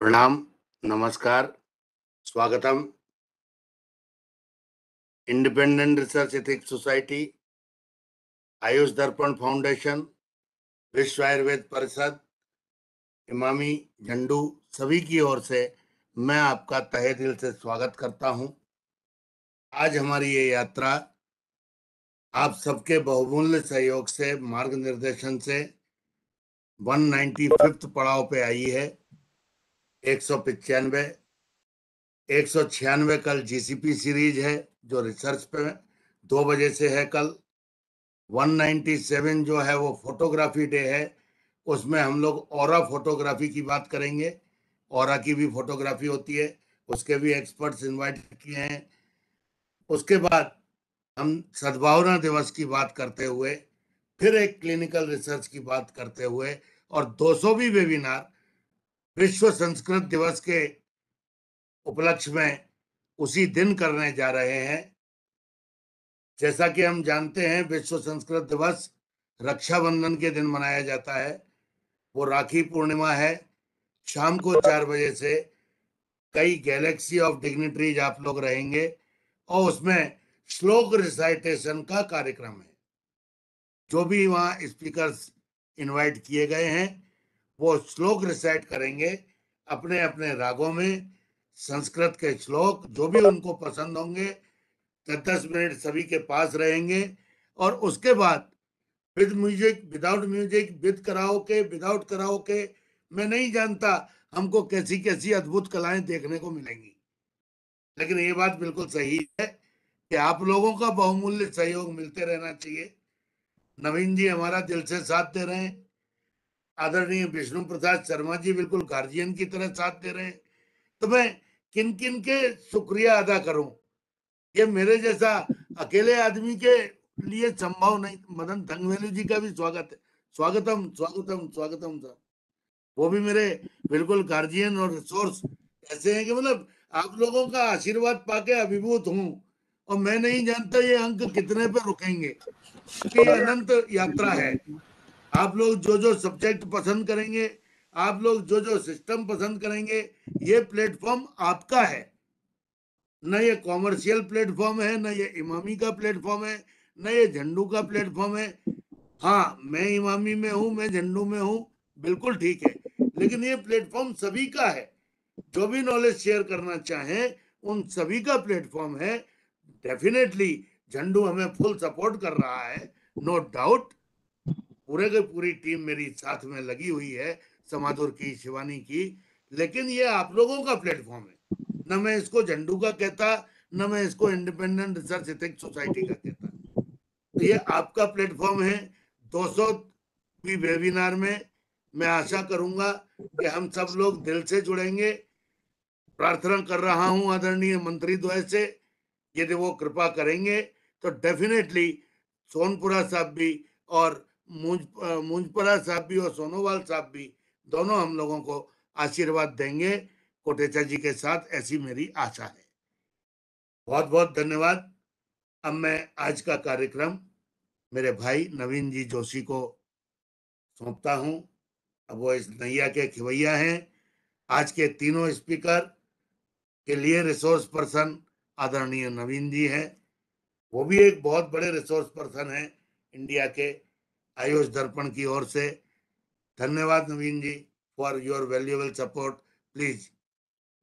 प्रणाम, नमस्कार, स्वागतम। Independent research ethics society Ayush Darpan foundation विश्व आयुर्वेद परिषद इमामी झंडू सभी की ओर से मैं आपका तहे दिल से स्वागत करता हूँ। आज हमारी ये यात्रा आप सबके बहुमूल्य सहयोग से मार्ग निर्देशन से वन नाइन्टी फिफ्थ पड़ाव पे आई है। एक सौ पचानवे, एक सौ छियानवे कल जीसीपी सीरीज़ है, जो रिसर्च पे दो बजे से है कल। 197 जो है वो फोटोग्राफी डे है। उसमें हम लोग और फोटोग्राफी की बात करेंगे। और की भी फोटोग्राफी होती है। उसके भी एक्सपर्ट्स इनवाइट किए हैं। उसके बाद हम सद्भावना दिवस की बात करते हुए, फिर एक क्लिनिकल रिसर्च की बात करते हुए और 200 भी वेबिनार विश्व संस्कृत दिवस के उपलक्ष्य में उसी दिन करने जा रहे हैं। जैसा कि हम जानते हैं, विश्व संस्कृत दिवस रक्षाबंधन के दिन मनाया जाता है। वो राखी पूर्णिमा है। शाम को चार बजे से कई गैलेक्सी ऑफ़ डिग्निटरीज आप लोग रहेंगे और उसमें श्लोक रिसाइटेशन का कार्यक्रम है। जो भी वहाँ स्पीकर्स इनवाइट किए गए हैं वो श्लोक रिसाइट करेंगे अपने अपने रागों में, संस्कृत के श्लोक, जो भी उनको पसंद होंगे दस मिनट सभी के पास रहेंगे और उसके बाद with music without music with karaoke without कराओ के मैं नहीं जानता हमको कैसी कैसी अद्भुत कलाएँ देखने को मिलेंगी। लेकिन ये बात बिल्कुल सही है कि आप लोगों का बहुमूल्य सहयोग मिलते रहना चाहिए। नवीन जी हमारा दिल से साथ दे रहे हैं। आदरणीय विष्णु प्रसाद शर्मा जी बिल्कुल गार्जियन की तरह साथ दे रहे हैं। तो मैं किन किन के शुक्रिया अदा करूँ? ये मेरे जैसा अकेले आदमी के लिए संभव नहीं। मदन थंगवेलू जी का भी स्वागत है। स्वागतम स्वागतम स्वागतम सर। वो भी मेरे बिल्कुल गार्जियन और रिसोर्स ऐसे हैं कि मतलब आप लोगों का आशीर्वाद पाके अभिभूत हूँ। और मैं नहीं जानता ये अंक कितने पे रुकेंगे। अनंत यात्रा है। आप लोग जो जो सब्जेक्ट पसंद करेंगे, आप लोग जो जो सिस्टम पसंद करेंगे, ये प्लेटफॉर्म आपका है। न ये कॉमर्शियल प्लेटफॉर्म है, न ये इमामी का प्लेटफॉर्म है, न ये झंडू का प्लेटफॉर्म है। हाँ मैं इमामी में हूँ, मैं झंडू में हूँ, बिल्कुल ठीक है। लेकिन ये प्लेटफॉर्म सभी का है। जो भी नॉलेज शेयर करना चाहें, उन सभी का प्लेटफॉर्म है। डेफिनेटली झंडू हमें फुल सपोर्ट कर रहा है नो no डाउट पूरे की पूरी टीम मेरी साथ में लगी हुई है, समाधुर की, शिवानी की। लेकिन ये आप लोगों का प्लेटफॉर्म है। न मैं इसको झंडू का कहता, न मैं इसको इंडिपेंडेंट रिसर्च एथिक्स सोसाइटी का कहता। तो ये आपका प्लेटफॉर्म है 200 भी वेबिनार में मैं आशा करूँगा कि हम सब लोग दिल से जुड़ेंगे। प्रार्थना कर रहा हूँ आदरणीय मंत्री द्वय से, यदि वो कृपा करेंगे तो डेफिनेटली सोनपुरा साहब भी और मुंजपरा साहब भी और सोनोवाल साहब भी दोनों हम लोगों को आशीर्वाद देंगे। कोटेचा जी के साथ ऐसी मेरी आशा है। बहुत बहुत धन्यवाद। अब मैं आज का कार्यक्रम मेरे भाई नवीन जी जोशी को सौंपता हूँ। अब वो इस नैया के खिवैया हैं। आज के तीनों स्पीकर के लिए रिसोर्स पर्सन आदरणीय नवीन जी हैं। वो भी एक बहुत बड़े रिसोर्स पर्सन हैं इंडिया के। आयुष दर्पण की ओर से धन्यवाद नवीन for your valuable support. Please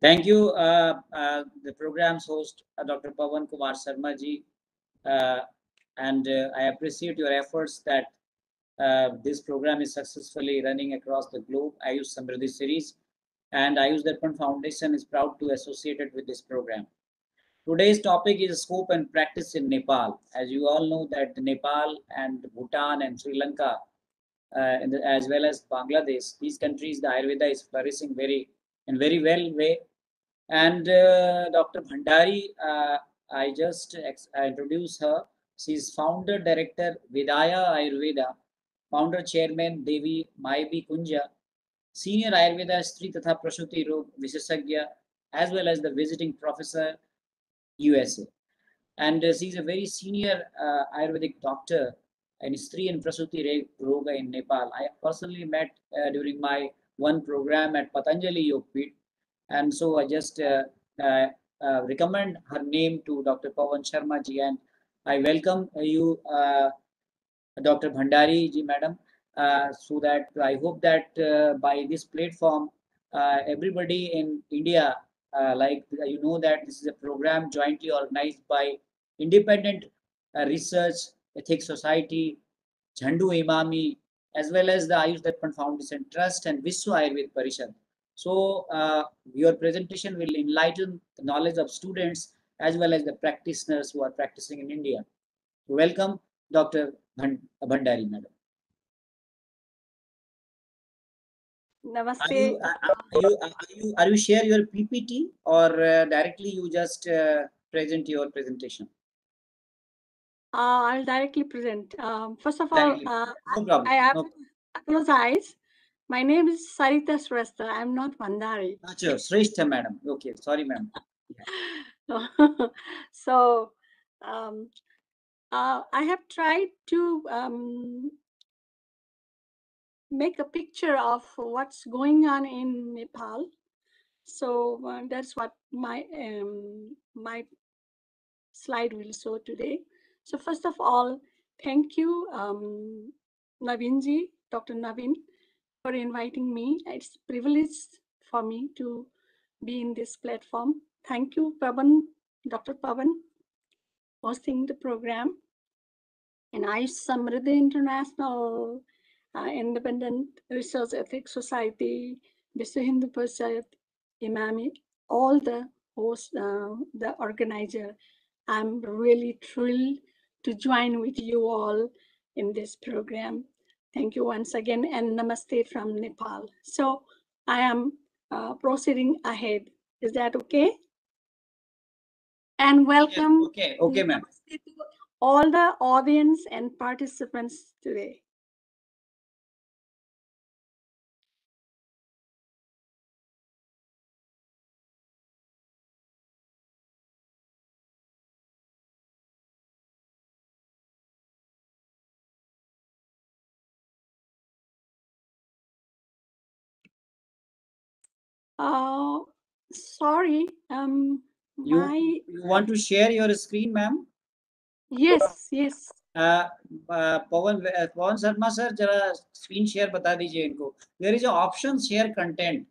thank you. Uh, uh, the program's host, Dr. Pawan Kumar Sharma ji and uh, I appreciate your efforts that this program is successfully running across the globe. Ayush Samriddhi series and Ayush Darpan Foundation is proud to associate it with this program. Today's topic is scope and practice in Nepal. As you all know that Nepal and Bhutan and Sri Lanka, uh, the, as well as Bangladesh, these countries, the Ayurveda is flourishing very in very well way. And uh, Dr. Bhandari, uh, I just ex- I introduce her. She's founder director Vidaya Ayurveda, founder chairman Devi Maibi Kunja, senior Ayurveda Stri Tatha Prasuti Rog Visesagya, as well as the visiting professor USA. And uh, she's a very senior uh, Ayurvedic doctor in Stri and Prasuti Roga in Nepal. I personally met uh, during my one program at Patanjali Yogpeeth, And so I just uh, uh, uh, recommend her name to Dr. Pawan Sharma ji and I welcome you, Dr. Bhandari ji, madam, so that I hope that by this platform, everybody in India, uh, like you know that this is a program jointly organized by Independent uh, Research Ethics Society, Zandu Emami, as well as the Ayush Darpan Foundation Trust and Vishwa Ayurved Parishad. So uh, your presentation will enlighten the knowledge of students as well as the practitioners who are practicing in India. Welcome, Dr. Bhand- Bhandari, madam. Are you, are are you, are you, are you share your PPT or uh, directly you just uh, present your presentation? Uh, I'll directly present. Um, first of all, uh, No problem. I have No, apologize. My name is Sarita Shrestha. I'm not Bhandari. Acha, Shrestha, madam. Okay, sorry, ma'am. so um, uh, I have tried to um, make a picture of what's going on in Nepal. So uh, that's what my um, my slide will show today. So first of all, thank you, um, Navinji, Dr. Navin, for inviting me. It's a privilege for me to be in this platform. Thank you, Pavan, Dr. Pavan, hosting the program. And I Samriddhi International uh, Independent Research Ethics Society, Vishwa Hindu Parishad, Emami, all the hosts, uh, the organizer. I'm really thrilled to join with you all in this program. Thank you once again and namaste from Nepal. So I am uh, proceeding ahead. Is that okay? And welcome Okay, okay, ma'am. all the audience and participants today. Uh, sorry, um, You, my, you want to share your screen, ma'am? yes, yes. Uh, uh, Pawan, uh, Pawan Sharma sir, जरा screen share बता दीजिए इनको. There is an option share content.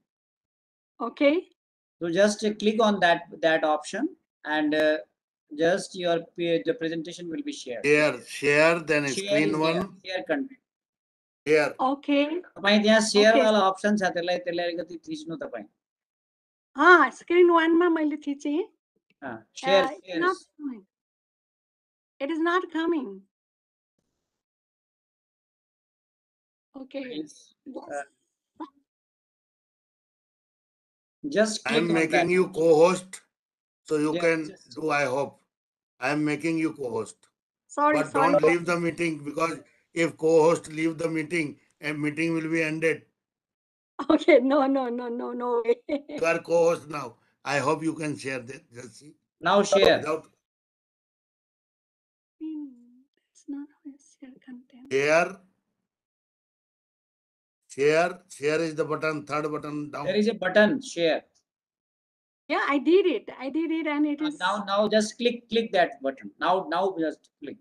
Okay, So just uh, click on that that option and uh, just your p- the presentation will be shared. Share, share, then Share is screen there, one, share content. share. okay. तपाईँ त्यहाँ share Okay. वाला option छ त्यसलाई त्यसलाई अलिकति थिच्नु तपाईँ Ah, screen one, ma'am, I'll teach. Ah, share, Uh, it's share. not coming. It is not coming. Okay. Uh, just I'm making that. you co-host, so you Yeah, can just- do, I hope. I'm making you co-host, Sorry, but sorry. don't leave the meeting because if co-host leave the meeting, a meeting will be ended. Okay, no, no, no, no, no way. You are co-host now. I hope you can share that. Just see. Now share. Without Hmm, It's not how you share content. share. Share, share is the button, third button down. There is a button share. Yeah, I did it. I did it, and it Uh, is. Now now just click click that button. Now now just click.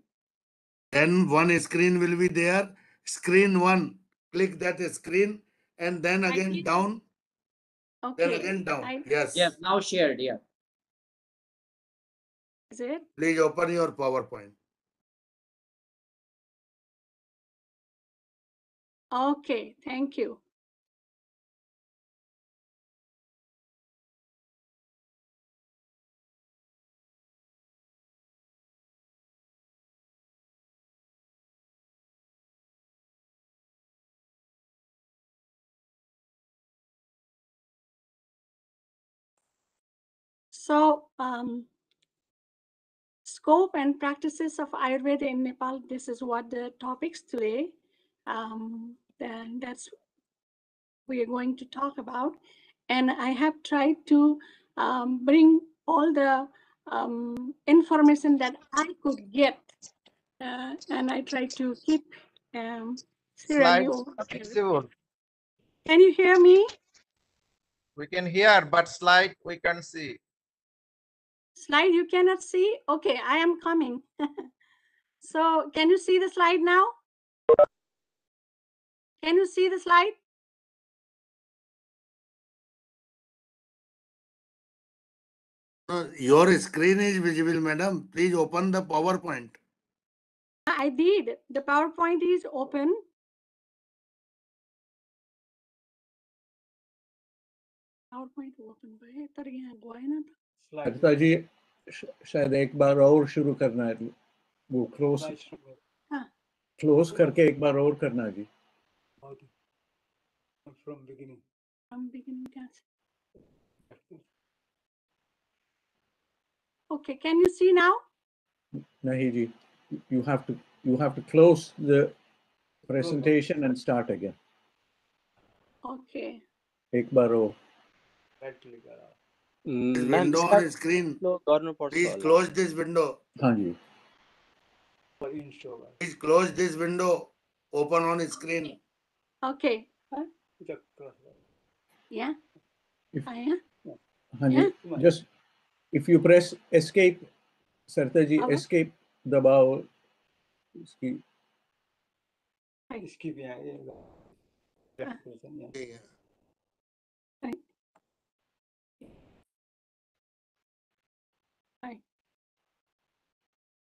Then one screen will be there. Screen one, click that screen and then again did. down, then Okay. again down. I- Yes. Yes, now shared. Yeah. Is it? Please open your PowerPoint. Okay, thank you. So, um, scope and practices of Ayurveda in Nepal, this is what the topics today. Um, then that's we are going to talk about. And I have tried to um, bring all the um, information that I could get. Uh, and I try to keep um, serially Slides over there. flexible. Can you hear me? We can hear, but slide we can see. Slide you cannot see? Okay, I am coming. so can you see the slide now? Can you see the slide? No, Your screen is visible, madam. Please open the PowerPoint. I did. The PowerPoint is open. PowerPoint open त लता जी शायद एक बार और शुरू करना है वो close हाँ। Close करके एक बार और करना जी From beginning. from beginning कहाँ से Okay, can you see now? नहीं जी you have to you have to close the presentation and start again Okay. एक बार और Right window on screen. गर्नुपर्छ Please होला। close this window. हाँ जी For install. Please close this window. Open on screen. Okay. Check cross. Yeah. If- I am. हाँ Yeah. Ji just if you press escape सरता जी हाँ। escape दबाओ इसकी इसकी भी है ये लो. Left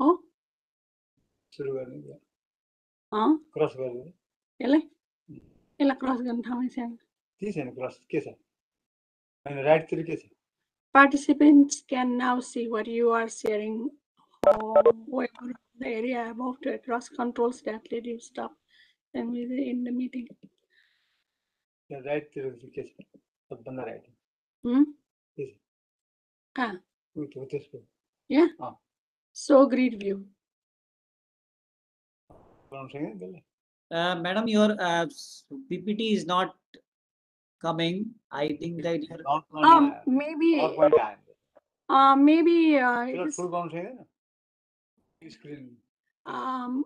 ಹ್ಞೂ ಸುರುಗಾನಿದ್ಯಾ ಹಾಂ ಕ್ರಾಸ್ ಬರ್ತದೆ ಎಲ್ಲ ಎಲ್ಲ ಕ್ರಾಸ್ ಗಂಟ ಹಮೇಶಾನ తీసాను క్రాస్ కేసా నేను రైట్ తిరిగి కేసా Participants can now see what you are sharing oh, however the area above to across controls that let you and with in the meeting. Yeah, right through case. Bandha right. Hmm? Yes. Ah. Yeah. So great view. Uh, madam, your uh, PPT is not coming. I think that you're not um, maybe. Uh, maybe. Uh, um,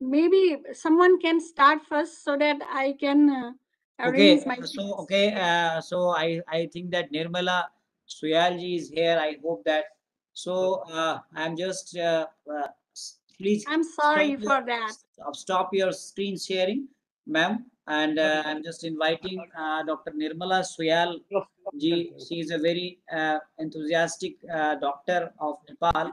maybe someone can start first so that I can uh, arrange okay. my. So okay. Uh, so I I think that Nirmala Suyalji is here. I hope that so uh, I'm just uh, uh, please I'm sorry stop for your- that. stop- Stop your screen sharing, ma'am. And uh, I'm just inviting uh, Dr. Nirmala Suyal Ji, she is a very uh, enthusiastic uh, doctor of Nepal,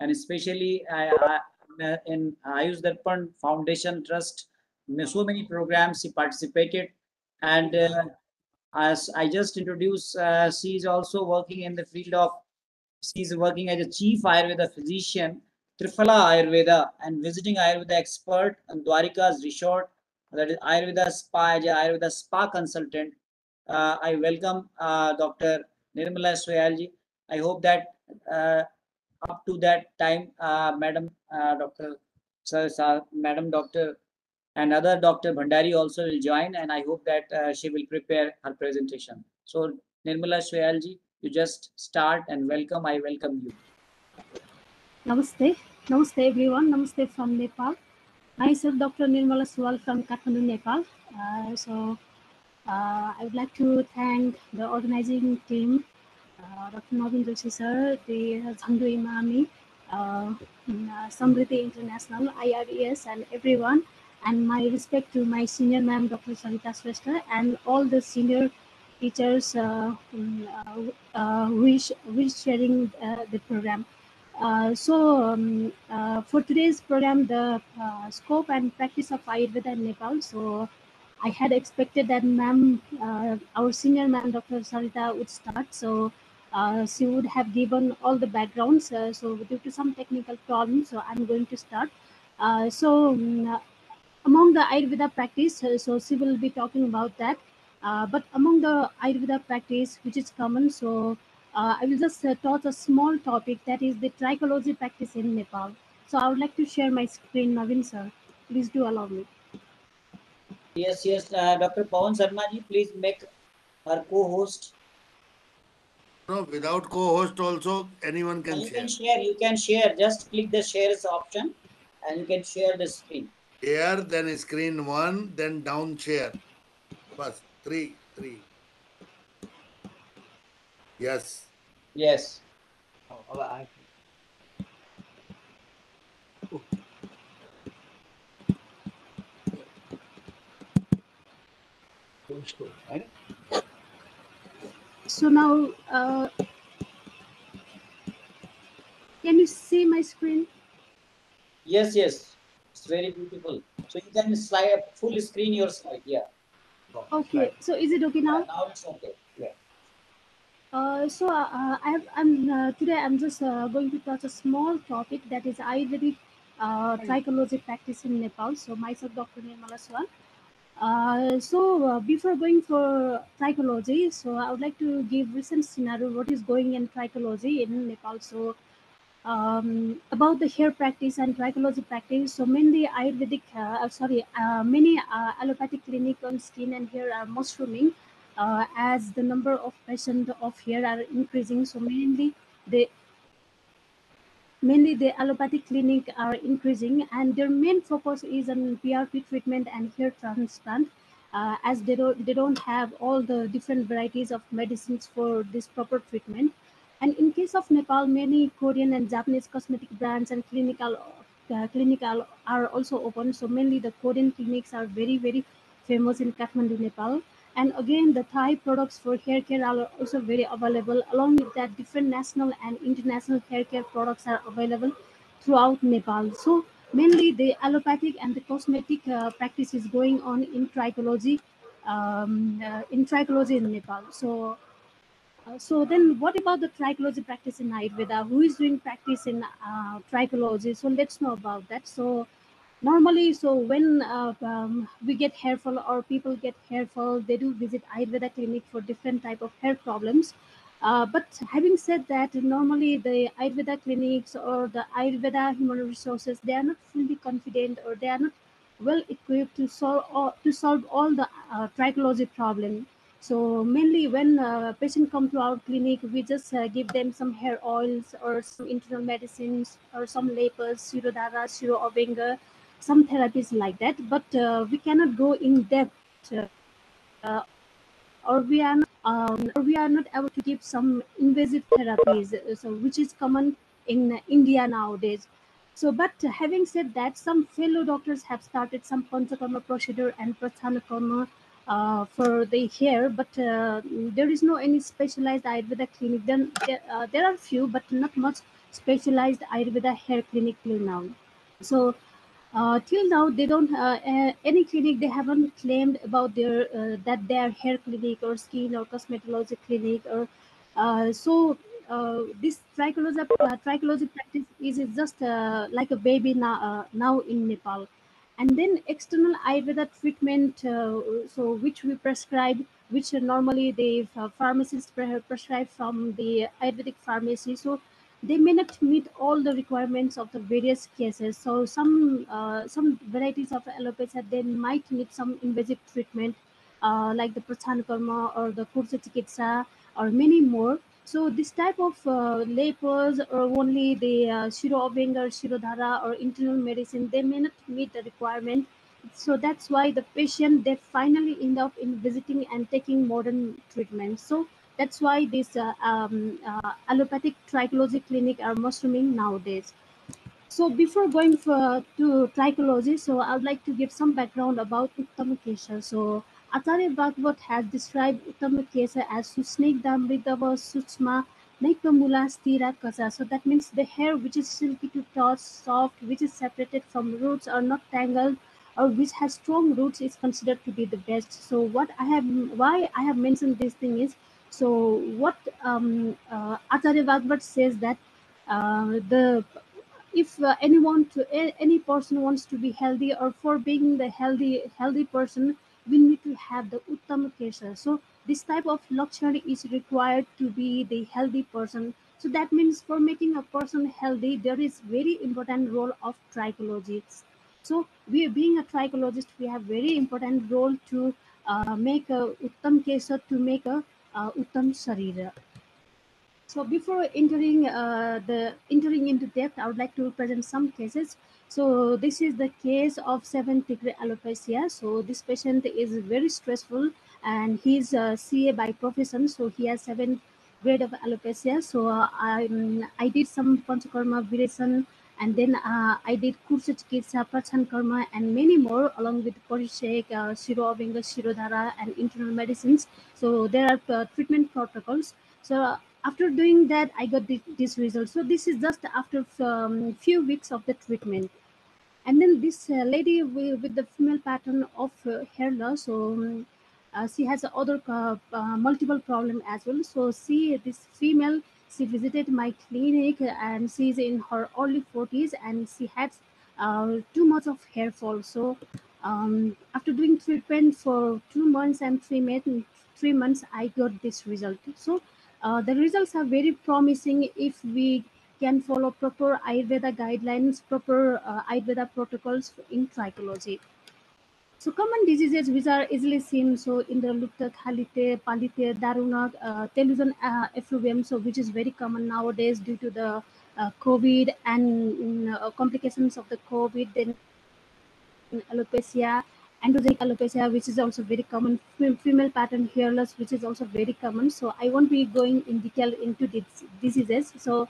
and especially I, I, uh, in Ayush Darpan Foundation Trust, so many programs she participated, and uh, as I just introduced, uh, she is also working in the field of, she is working as a chief Ayurveda physician, Trifala Ayurveda, and visiting Ayurveda expert on Dwarika's resort, that is Ayurveda spa, as Ayurveda spa consultant uh, I welcome uh, Dr. Nirmala Soyalji. I hope that uh, up to that time, uh, Madam uh, Dr. Sir, Sir, Madam Dr. and other Dr. Bhandari also will join, and I hope that uh, she will prepare her presentation. So, Nirmala Soyalji, you just start and welcome. I welcome you. Namaste. Namaste everyone. Namaste from Nepal. I Myself Dr. Nirmala Suwal from Kathmandu, Nepal. Uh, so uh, I would like to thank the organizing team, uh, Dr. Navin Joshi sir, the Zandu Emami, uh, mm, uh, Samriddhi International, IRES and everyone. And my respect to my senior ma'am, Dr. Sarita Shrestha, and all the senior teachers uh, mm, uh, uh, is, who is sharing uh, the program. Uh, so um, uh, for today's program, the uh, scope and practice of Ayurveda in Nepal. So I had expected that ma'am, uh, our senior ma'am, Dr. Sarita would start. So uh, she would have given all the backgrounds. Uh, so due to some technical problems, so I'm going to start. Uh, so um, among the Ayurveda practice, uh, so she will be talking about that. Uh, but among the Ayurveda practice, which is common, so uh, I will just uh, touch a small topic that is the trichology practice in Nepal. So I would like to share my screen, Navin sir. Please do allow me. Yes, yes, uh, Dr. Pawan Sharma ji, please make her co-host. No, without co-host also, anyone can you share. can share, you can share, just click the shares option and you can share the screen. Share, then screen one, then down share. First, three, three. Yes. Yes. Oh, I- Don't stop, right? So now, uh, can you see my screen? Yes, yes. It's very beautiful. So you can slide full screen your slide. Yeah. Okay, right. so is it okay now? Now it's okay. Yeah. Uh, so uh, uh, I have, I'm uh, today I'm just uh, going to touch a small topic that is Ayurvedic uh, trichology practice in Nepal. So myself, Dr. Nirmala. Uh, so uh, before going for trichology, so I would like to give recent scenario what is going in trichology in Nepal. So um, about the hair practice and trichology practice. So mainly Ayurvedic, uh, sorry, uh, many uh, allopathic clinic on skin and hair are mushrooming uh, as the number of patients of hair are increasing. So mainly the mainly the allopathic clinic are increasing and their main focus is on PRP treatment and hair transplant uh, as they don't, they don't have all the different varieties of medicines for this proper treatment. And in case of Nepal, many Korean and Japanese cosmetic brands and clinical uh, clinical are also open. So mainly the Korean clinics are very, very famous in Kathmandu, Nepal. And again, the Thai products for hair care are also very available. Along with that, different national and international hair care products are available throughout Nepal. So mainly the allopathic and the cosmetic uh, practice is going on in trichology, um, uh, in trichology in Nepal. So uh, so then what about the trichology practice in Ayurveda? Who is doing practice in uh, trichology? So let's know about that. So normally, so when uh, um, we get hair fall or people get hair fall, they do visit Ayurveda clinic for different type of hair problems. Uh, but having said that, normally the Ayurveda clinics or the Ayurveda human resources, they are not fully confident or they are not well equipped to solve all, to solve all the uh, trichology problem. So mainly when uh, patient come to our clinic, we just uh, give them some hair oils or some internal medicines or some lepers, Shirodhara, Shiro Abhyanga, some therapies like that. But uh, we cannot go in depth uh, uh, or we are not, um, or we are not able to give some invasive therapies, uh, so which is common in India nowadays. So, but having said that, some fellow doctors have started some panchakarma procedure and prasthanakarma uh, for the hair, but uh, there is no any specialized Ayurveda clinic. Then there, uh, there are few, but not much specialized Ayurveda hair clinic till now. So uh, till now they don't uh, uh, any clinic they haven't claimed about their uh, that their hair clinic or skin or cosmetology clinic or so this trichology trichology practice is just like a baby now now in Nepal and then external ayurveda treatment uh, so which we prescribe which normally the uh, pharmacists prescribe from the ayurvedic pharmacy. So they may not meet all the requirements of the various cases. So some uh, some varieties of alopecia they might need some invasive treatment uh, like the prasthanakarma or the kursa chikitsa or many more so this type of uh, lepers or only the uh, shiro Abhyanga or shirodhara or internal medicine they may not meet the requirement. So that's why the patient they finally end up in visiting and taking modern treatment. So that's why this uh, um, uh, allopathic trichology clinic are mushrooming nowadays. So before going for, to trichology, so I would like to give some background about Uttamakesha. So Acharya Vagbhat has described Uttamakesha as Susnigdha Mridava Suchma Naikamula Stira Kasa. So that means the hair which is silky to touch, soft, which is separated from roots or not tangled, or which has strong roots is considered to be the best. So what I have, why I have mentioned this thing is, so what um, uh, Acharya Vagbhat says that uh, the if uh, anyone to any person wants to be healthy or for being the healthy healthy person we need to have the uttam kesa. So this type of lakshan is required to be the healthy person. So that means for making a person healthy, there is very important role of trichologists. So we being a trichologist, we have very important role to uh, make a uttam kesa to make a uh, uttam sharira. So before entering uh, the entering into depth, I would like to present some cases. So this is the case of seventh degree alopecia. So this patient is very stressful and he's a CA by profession. So he has 7th grade of alopecia. So uh, I, I did some panchakarma virechan and then uh, I did kursa chikitsa, prachan karma and many more along with parishek, uh, shiro shirodhara and internal medicines. So there are uh, treatment protocols. So after doing that, I got this, this result. So this is just after um, few weeks of the treatment. And then this uh, lady with, with, the female pattern of uh, hair loss, so um, uh, she has other multiple problem as well. So she, this female, she visited my clinic and she's in her early 40s and she had uh, too much of hair fall. So um, after doing treatment for two months and three months, three months, I got this result. So uh, the results are very promising if we can follow proper Ayurveda guidelines, proper uh, Ayurveda protocols in trichology. So common diseases which are easily seen, so in the Lupta, Khalite, Palite, Daruna, uh, Telogen uh, effluvium, so which is very common nowadays due to the uh, COVID and uh, complications of the COVID, then alopecia, androgenic alopecia, which is also very common, female pattern hair loss, which is also very common. So I won't be going in detail into these diseases. So,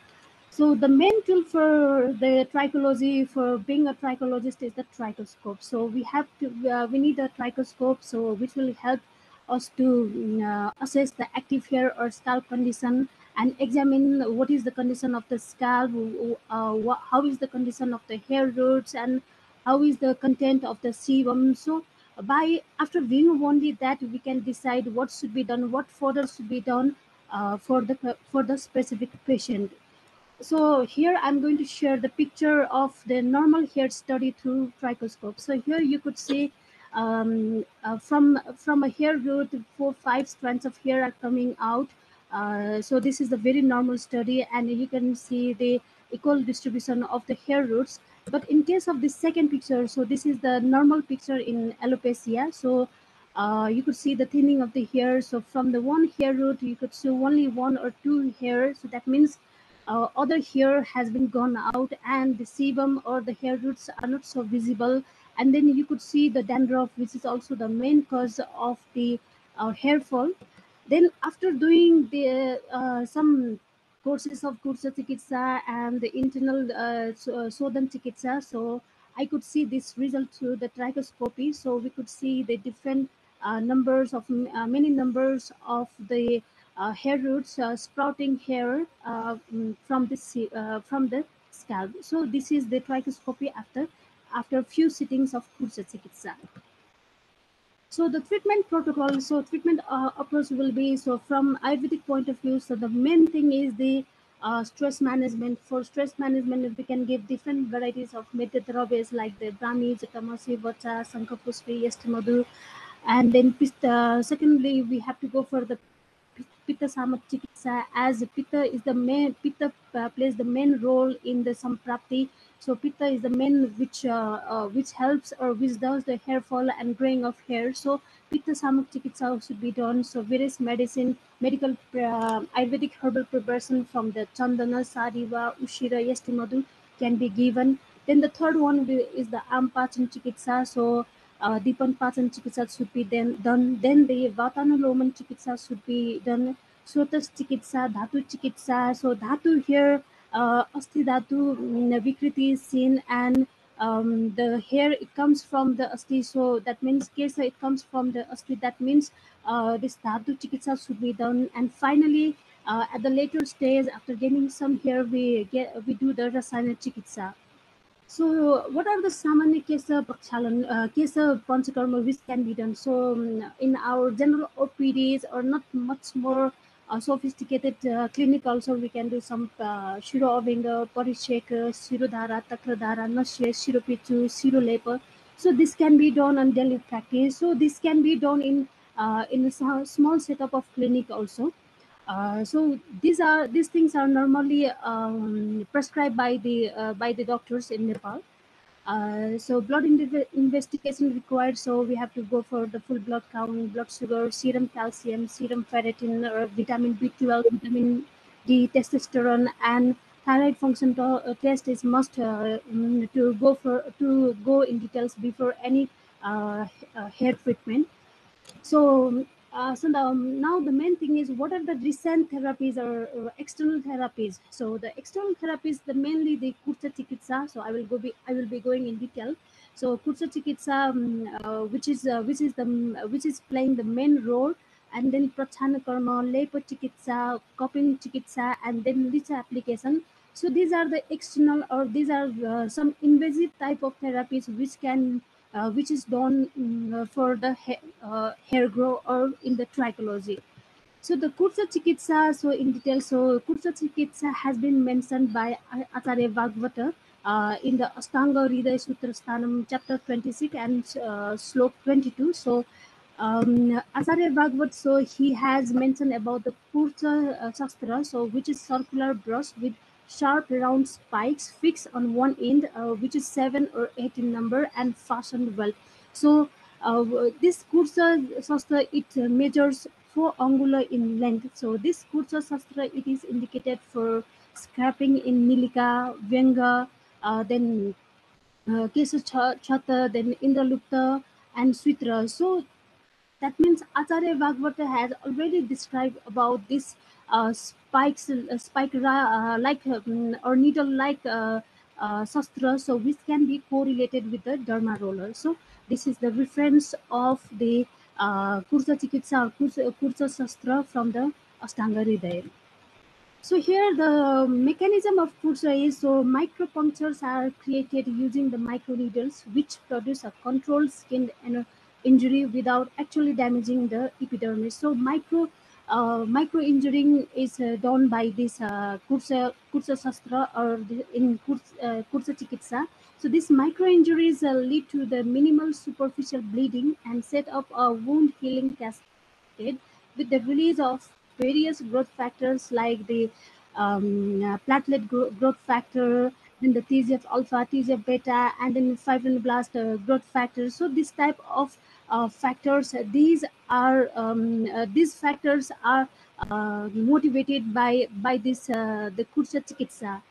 so the main tool for the trichology, for being a trichologist is the trichoscope. So we have to, uh, we need a trichoscope, so which will help us to uh, assess the active hair or scalp condition and examine what is the condition of the scalp, uh, what, how is the condition of the hair roots and how is the content of the sebum so by after viewing only that we can decide what should be done what further should be done uh, for the for the specific patient so here i'm going to share the picture of the normal hair study through trichoscope so here you could see um, uh, from from a hair root four five strands of hair are coming out uh, so this is a very normal study and you can see the equal distribution of the hair roots but in case of the second picture, so this is the normal picture in alopecia. So uh, you could see the thinning of the hair. So from the one hair root, you could see only one or two hair. So that means uh, other hair has been gone out and the sebum or the hair roots are not so visible. And then you could see the dandruff, which is also the main cause of the uh, hair fall. Then after doing the uh, some courses of Kursa Chikitsa and the internal uh, Sodhan Chikitsa. So I could see this result through the trichoscopy. So we could see the different uh, numbers of uh, many numbers of the uh, hair roots uh, sprouting hair uh, from the from the scalp. So this is the trichoscopy after after a few sittings of Kursa Chikitsa. So the treatment protocol, so treatment uh, approach will be, so from Ayurvedic point of view, so the main thing is the uh, stress management. For stress management, we can give different varieties of methotherapies like the Brahmi, Jatamasi, Vacha, Sankapushpi, Yastamadu. And then uh, secondly, we have to go for the Pitta Samak Chikitsa as Pitta is the main, Pitta uh, plays the main role in the Samprapti so pitta is the main which uh, uh, which helps or which does the hair fall and growing of hair. So pitta samak chikitsa should be done. So various medicine, medical Ayurvedic herbal preparation from the chandana, sariva, ushira, yastimadu can be given. Then the third one is the ampachan chikitsa. So Dipan Pachan chikitsa should be then done. Then the Vatanuloman chikitsa should be done. Sotas chikitsa, Dhatu chikitsa. So Dhatu here uh, Asti Dhatu Vikriti is seen and um, the hair it comes from the asti so that means kesa it comes from the asti that means uh, this dhatu chikitsa should be done and finally uh, at the later stage after gaining some hair we get we do the rasayana chikitsa so what are the samanya kesa pakshalan uh, kesa panchakarma which can be done so um, in our general opds or not much more uh, sophisticated uh, clinic also we can do some uh, shiro abhyanga parishek shirodhara takradhara nasya shiropichu shirolepa So this can be done on daily practice. So this can be done in uh, in a small setup of clinic also. Uh, so these are these things are normally um, prescribed by the uh, by the doctors in Nepal. Uh, so blood inve- investigation required. So we have to go for the full blood count, blood sugar, serum calcium, serum ferritin, or vitamin B12, vitamin D, testosterone, and thyroid function uh, test is must uh, mm, to go for to go in details before any uh, uh, hair treatment. So, uh, so the, now the main thing is what are the recent therapies or, or external therapies? So the external therapies, the mainly the Kursa Chikitsa. So I will go be I will be going in detail. So Kursa Chikitsa, um, uh, which is uh, which is the which is playing the main role, and then Prachana Karma, Lepo Chikitsa, Coping Chikitsa, and then Licha application. So these are the external or these are uh, some invasive type of therapies which can uh, which is done mm, uh, for the hair, uh, hair grow or in the trichology. So the Kursa Chikitsa, so in detail, so Kursa Chikitsa has been mentioned by Acharya Vagbhata uh, in the Astanga Hridaya Sutra Sthanam chapter 26 and uh, slok 22. So um, Acharya so he has mentioned about the Kursa uh, Shastra, so which is circular brush with sharp round spikes fixed on one end, uh, which is seven or eight in number and fastened well. So uh, this Kursa Shastra, it measures four angular in length. So this Kursa Shastra, it is indicated for scraping in Nilika, Vyenga, uh, then uh, Kesa Chata, then Indralupta and Switra. So that means Acharya Vagbhata has already described about this spikes, uh, spike uh, like um, or needle like uh, uh, sastra, so which can be correlated with the derma roller. So this is the reference of the uh, Kursa Chikitsa or Kursa, Kursa Shastra from the Ashtanga Hridaya. So here the mechanism of Kursa is so micropunctures are created using the microneedles which produce a controlled skin injury without actually damaging the epidermis. So micro uh, micro injuring is uh, done by this uh, Kursa Kursa or the, in Kursa, uh, Kursa Chikitsa. So these micro injuries uh, lead to the minimal superficial bleeding and set up a wound healing cascade with the release of various growth factors like the um, uh, platelet gro- growth factor, then the TGF alpha, TGF beta, and then fibroblast uh, growth factor. So this type of factors, uh, these are um, uh, these factors are uh, motivated by by this the Kursa Chikitsa.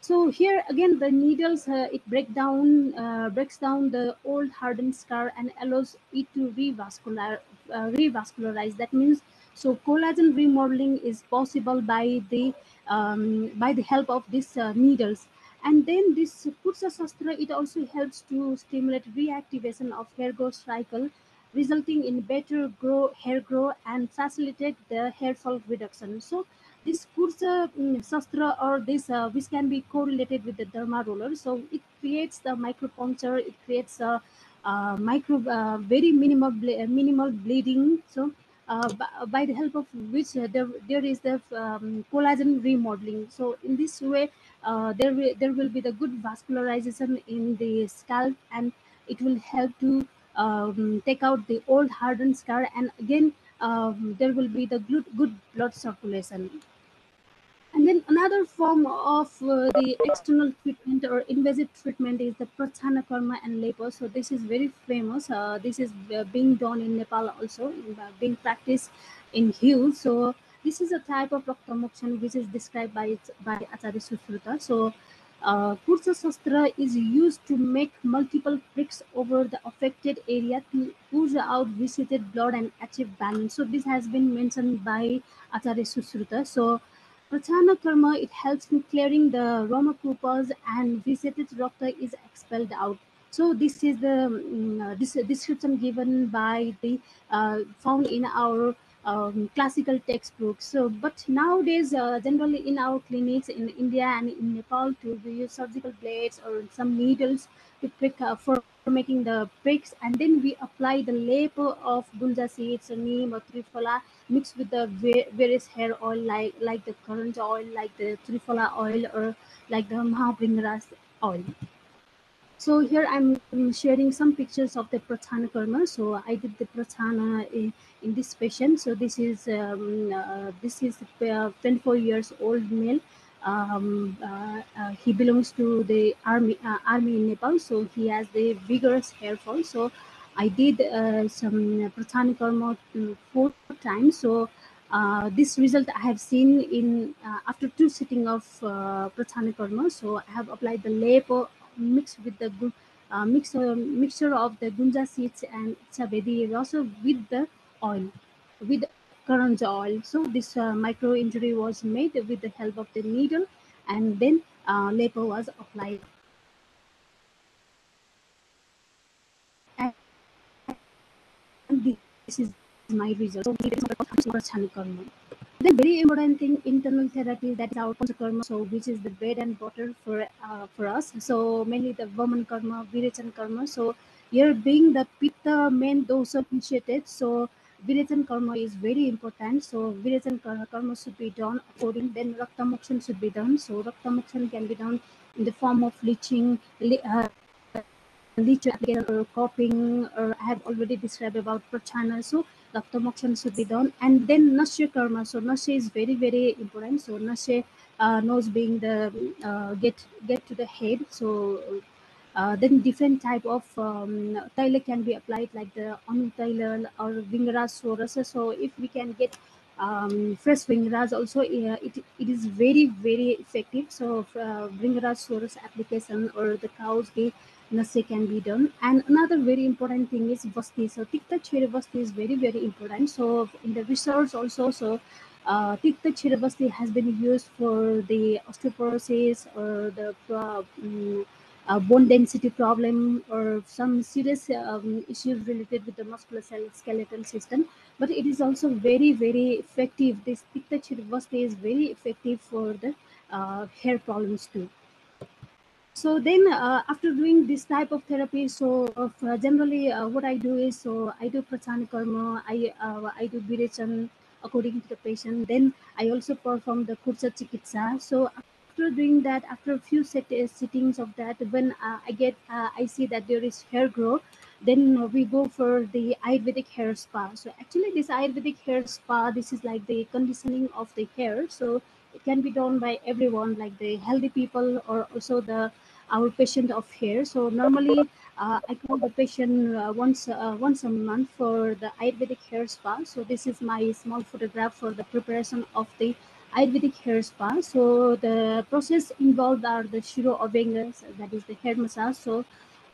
So here again, the needles it break down breaks down the old hardened scar and allows it to revascular revascularize. That means so collagen remodeling is possible by the um, by the help of these uh, needles. And then this Kursa Shastra, it also helps to stimulate reactivation of hair growth cycle, resulting in better grow hair growth and facilitate the hair fall reduction. So this Kursa mm, Shastra or this uh, which can be correlated with the derma roller. So it creates the micropuncture, it creates a uh, micro uh, very minimal ble- minimal bleeding. So uh, by, by the help of which uh, there, there is the um, collagen remodeling. So in this way, uh, there will there will be the good vascularization in the scalp, and it will help to um, take out the old hardened scar, and again um, there will be the good good blood circulation. And then another form of uh, the external treatment or invasive treatment is the Prachana Karma and Lepo. So this is very famous. Uh, this is uh, being done in Nepal also, uh, being practiced in Hill. So this is a type of Raktamokshan which is described by by Acharya Sushruta. So uh, Kursa Shastra is used to make multiple pricks over the affected area to ooze out visited blood and achieve balance. So this has been mentioned by Acharya Sushruta. So Prachana karma, it helps in clearing the Romakupas and visited Rakta is expelled out. So this is the um, this description given by the uh, found in our um, classical textbooks. So, but nowadays, uh, generally in our clinics in India and in Nepal, too, we use surgical blades or some needles to prick uh, for making the pricks, and then we apply the label of gunja seeds, or neem, or triphala mixed with the various hair oil like like the currant oil, like the triphala oil, or like the Mahabhringraj oil. So here I'm sharing some pictures of the Prachana Karma. So I did the Prachana in, in this patient. So this is um, uh, this is uh, 24 years old male. Um, uh, uh, he belongs to the army uh, army in Nepal. So he has the vigorous hair fall. So I did uh, some Prachana Karma mm, four times. So uh, this result I have seen in uh, after two sitting of uh, Prachana Karma. So I have applied the lepo mixed with the uh, mix, uh, mixture of the gunja seeds and chabedi also with the oil, with karanja oil. So this uh, micro injury was made with the help of the needle and then uh, lepo was applied. And this is my result. So The very important thing, internal therapy, that is our karma, so which is the bread and butter for uh, for us. So mainly the vaman karma, virechan karma. So here being the pitta main dosha initiated, so virechan karma is very important. So virechan karma, should be done according. Then rakta mokshan should be done. So rakta mokshan can be done in the form of leeching. uh, leech or cupping, or I have already described about prachana. So Mokshan should be done. And then Nasya karma. So Nasya is very, very important. So Nasya uh, nose being the uh, get get to the head. So uh, then different type of um, taila can be applied like the anu taila or vingaras sorasa. So if we can get um, fresh vingaras also, it, it is very, very effective. So uh, vingaras application or the cow's ghee Nase can be done. And another very important thing is Vasti. So Tikta Ksheera Vasti is very, very important. So in the research also, so uh, Tikta Ksheera Vasti has been used for the osteoporosis or the uh, mm, uh, bone density problem or some serious um, issues related with the musculoskeletal system. But it is also very, very effective. This Tikta Ksheera Vasti is very effective for the uh, hair problems too so then uh, after doing this type of therapy so uh, generally uh, what i do is so i do prachana karma i uh, i do virechan according to the patient. Then i also perform the kursa chikitsa. So after doing that after a few set, uh, sittings of that when uh, i get i see that there is hair growth then we go for the ayurvedic hair spa. So actually this ayurvedic hair spa this is like the conditioning of the hair. So it can be done by everyone like the healthy people or also the our patient of hair. So normally uh, I call the patient uh, once uh, once a month for the Ayurvedic hair spa. So this is my small photograph for the preparation of the Ayurvedic hair spa. So the process involved are the Shiro Abhyangas, that is the hair massage. So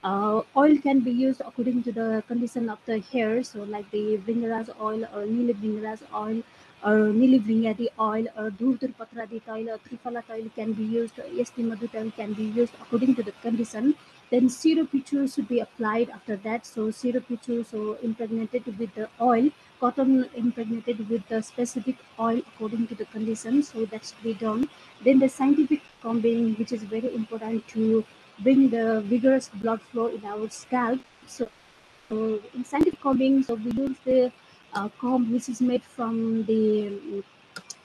uh, oil can be used according to the condition of the hair. So like the Vingaras oil or Nili Vingaras oil or Vingadi oil or Dhurdur Patradi oil or Triphala oil can be used, Esti Madhu oil can be used according to the condition. Then seropichu should be applied after that. So seropichu, so impregnated with the oil, cotton impregnated with the specific oil according to the condition. So that should be done. Then the scientific combing, which is very important to bring the vigorous blood flow in our scalp. So, so in scientific combing, so we use the uh, comb which is made from the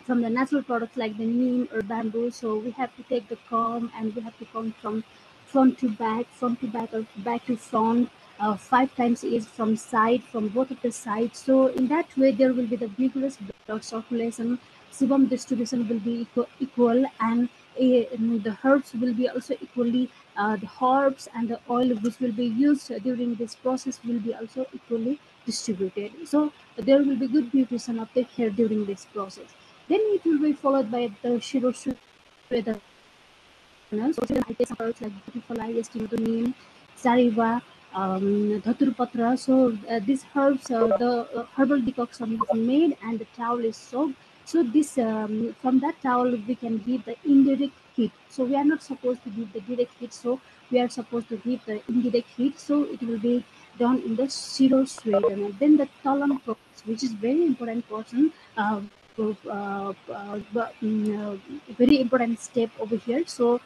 from the natural products like the neem or bamboo. So we have to take the comb and we have to comb from front to back, front to back, or back to front. Uh, five times is from side, from both of the sides. So in that way, there will be the vigorous blood circulation. Sebum distribution will be equal, equal and uh, the herbs will be also equally uh, the herbs and the oil which will be used during this process will be also equally distributed. So there will be good nutrition of the hair during this process. Then it will be followed by the Shiro Shureda. So I take some herbs like Butterfly, Estimadonim, Sariva, um, Dhaturpatra. So uh, these herbs, uh, the uh, herbal decoction is made and the towel is soaked. So this um, from that towel we can give the indirect heat. So we are not supposed to give the direct heat. So we are supposed to give the indirect heat. So it will be done in the zero Sweden. And then the Talam process, which is very important portion, uh, uh, uh, very important step over here. So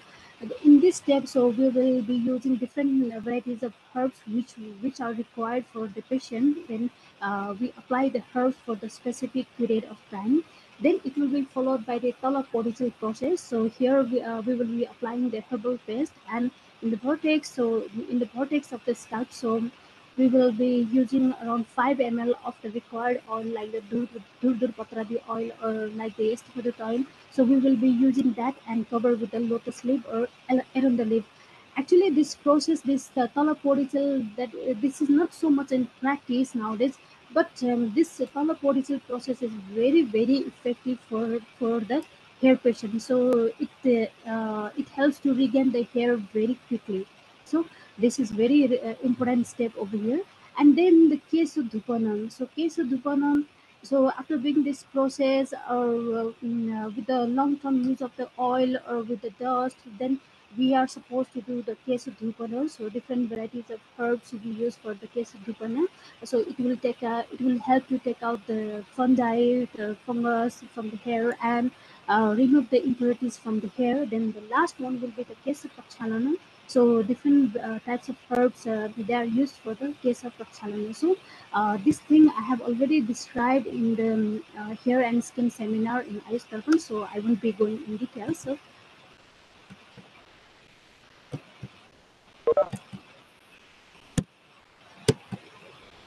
in this step, so we will be using different varieties of herbs which which are required for the patient. Then uh, we apply the herbs for the specific period of time. Then it will be followed by the Tala process. So here we, uh, we will be applying the herbal paste and in the vortex. So in the vortex of the scalp, so we will be using around 5 ml of the required oil like the Durdur Patradi oil or like the estimated oil. So we will be using that and cover with the lotus leaf or arundo leaf. Actually, this process, this uh, taloporizal, that uh, this is not so much in practice nowadays, but um, this taloporizal process is very, very effective for, for the hair patient. So it, uh, it helps to regain the hair very quickly. So this is very uh, important step over here. And then the Kesha Dhupanam. So Kesha Dhupanam, so after doing this process or uh, uh, with the long-term use of the oil or with the dust, then we are supposed to do the Kesha Dhupana. So different varieties of herbs we use for the Kesha Dhupana. So it will take it will help to take out the fungi, the fungus from the hair and uh, remove the impurities from the hair. Then the last one will be the Kesha Prakshalana. So different uh, types of herbs uh, they are used for the Kesha Prakshalana. So uh, this thing I have already described in the um, uh, hair and skin seminar in Ayush So I won't be going in detail. So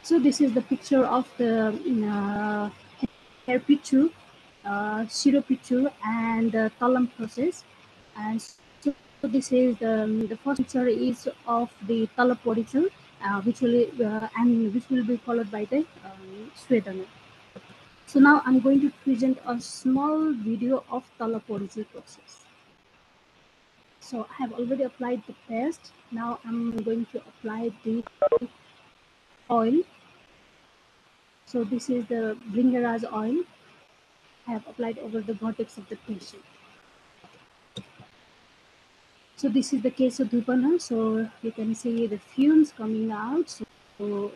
So this is the picture of the uh, hair picture, uh, shiro picture, and the talam process. And so this is the, the first picture is of the talaporical, uh, which will uh, and which will be followed by the um, Swedana. So now I'm going to present a small video of talaporical process. So I have already applied the paste. Now I'm going to apply the oil. So this is the Bhringraj oil I have applied over the vortex of the patient. So this is the Kesha Dhupana. So you can see the fumes coming out. So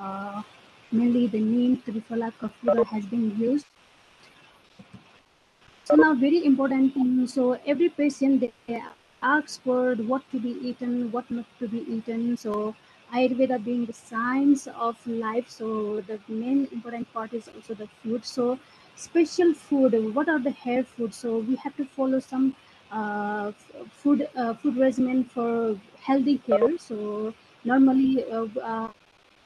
uh, mainly the neem, Trifala kafura has been used. So now very important thing. So every patient they ask for what to be eaten, what not to be eaten. So Ayurveda being the science of life, so the main important part is also the food. So special food, what are the hair food? So we have to follow some food uh, food regimen for healthy care. So normally uh, uh,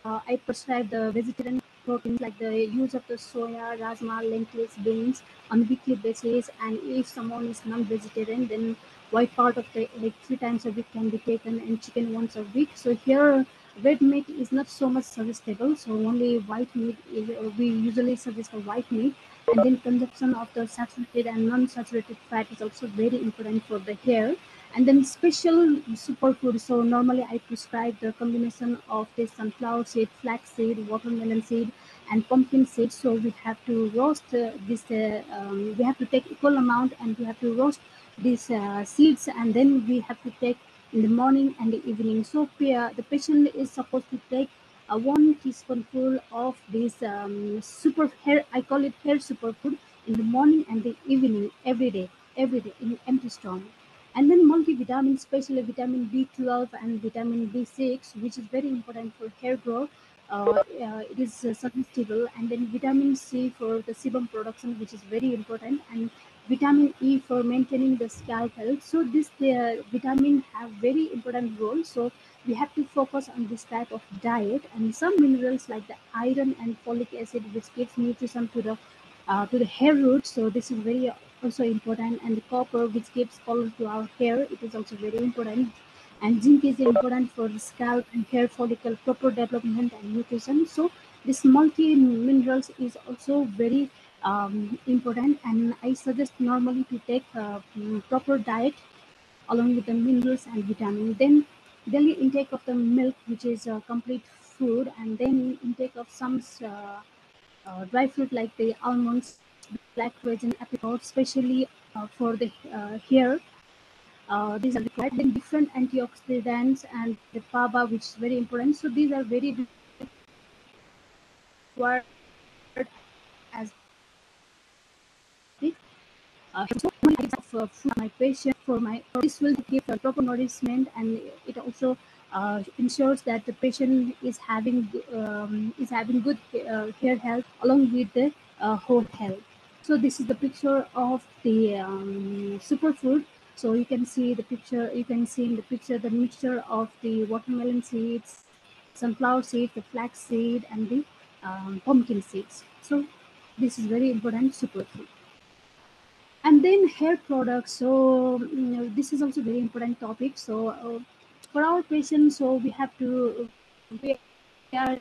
I prescribe the vegetarian proteins like the use of the soya, rajma, lentils, beans on weekly basis. And if someone is non-vegetarian, then white part of the like three times a week can be taken and chicken once a week. So here red meat is not so much suggestible. So only white meat is uh, we usually suggest the white meat. And then consumption of the saturated and non-saturated fat is also very important for the hair. And then special superfood. So normally I prescribe the combination of the sunflower seed, flax seed, watermelon seed, and pumpkin seed. So we have to roast uh, this. Uh, um, we have to take equal amount, and we have to roast these uh, seeds and then we have to take in the morning and the evening so uh, the patient is supposed to take uh, one teaspoonful of this um, super hair i call it hair superfood in the morning and the evening every day every day in empty stomach. And then multivitamins especially vitamin b12 and vitamin b6 which is very important for hair growth. Uh, uh, it is uh, suggestible and then vitamin c for the sebum production which is very important. And vitamin E for maintaining the scalp health. So this uh, vitamin have very important role. So we have to focus on this type of diet and some minerals like the iron and folic acid, which gives nutrition to the uh, to the hair roots. So this is very also important. And the copper, which gives color to our hair, it is also very important. And zinc is important for the scalp and hair follicle proper development and nutrition. So this multi minerals is also very um, important and I suggest normally to take uh, proper diet along with the minerals and vitamin. Then daily intake of the milk, which is a complete food, and then intake of some uh, uh, dry fruit like the almonds, black raisin, apricot, especially uh, for the hair. These are required. Then different antioxidants and the PABA, which is very important. So these are very required as uh, for my patient for my this will give a proper nourishment and it also uh, ensures that the patient is having um, is having good uh, hair health along with the uh, whole health so this is the picture of the um, superfood So you can see the picture, you can see in the picture the mixture of the watermelon seeds, sunflower seed, the flax seed, and the um, pumpkin seeds. So this is very important superfood. And then hair products. So you know, this is also very important topic. So uh, for our patients, so we have to we are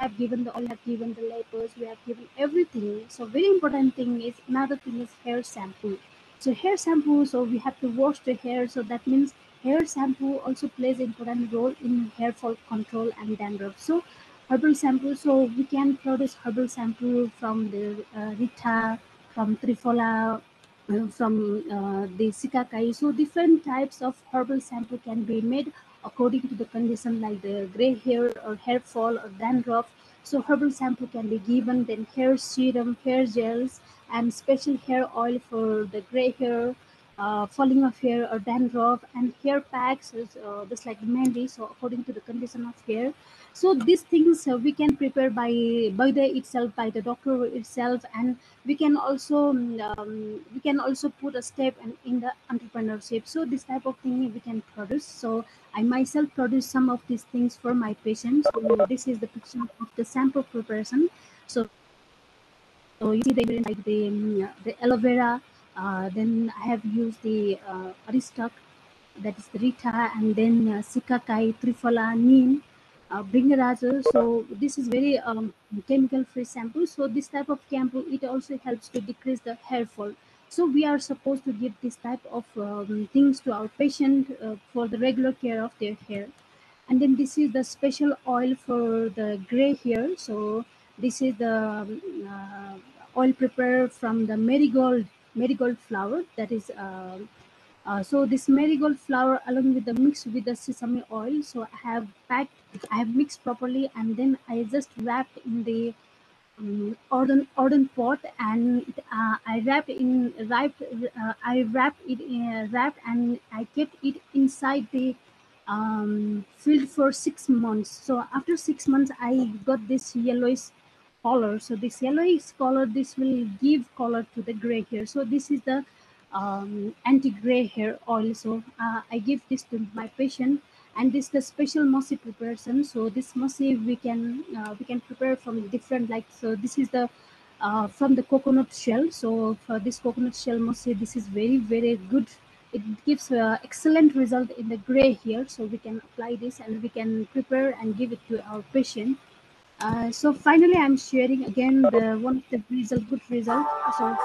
have given the all have given the labels, we have given everything. So very important thing is another thing is hair shampoo. So hair shampoo, so we have to wash the hair. So that means hair shampoo also plays important role in hair fall control and dandruff. So herbal shampoo, so we can produce herbal shampoo from the uh, Rita, from Triphala, uh, from uh, the Sikakai. So different types of herbal sample can be made according to the condition like the gray hair or hair fall or dandruff. So herbal sample can be given, then hair serum, hair gels, and special hair oil for the gray hair, uh, falling of hair or dandruff, and hair packs, uh, just like Mandy. So according to the condition of hair. So these things uh, we can prepare by by the itself, by the doctor itself, and we can also um, we can also put a step in, in the entrepreneurship. So this type of thing we can produce. So I myself produce some of these things for my patients. So this is the picture of the sample preparation. So, so you see the like the um, the aloe vera. Uh, then I have used the uh, aristoc, that is the Rita, and then uh, Sikakai, Triphala, Neem, uh. So this is very um, chemical-free shampoo. So this type of shampoo it also helps to decrease the hair fall. So we are supposed to give this type of um, things to our patient uh, for the regular care of their hair. And then this is the special oil for the gray hair. So this is the um, uh, oil prepared from the marigold marigold flower. That is uh, uh, so this marigold flower along with the mix with the sesame oil. So I have packed, I have mixed properly, and then I just wrapped in the um, earthen pot and uh, I wrapped in wrapped uh, I wrapped it in, wrapped and I kept it inside the um, field for six months. So after six months, I got this yellowish color. So this yellowish color, this will give color to the gray hair. So this is the um, anti-gray hair oil. So uh, I give this to my patient and this is the special mossy preparation. So this mossy we can uh, we can prepare from different like so this is the uh, from the coconut shell. So for this coconut shell mossy this is very very good. It gives uh, excellent result in the gray hair. So we can apply this and we can prepare and give it to our patient. Uh, so finally i'm sharing again the one of the result good result. So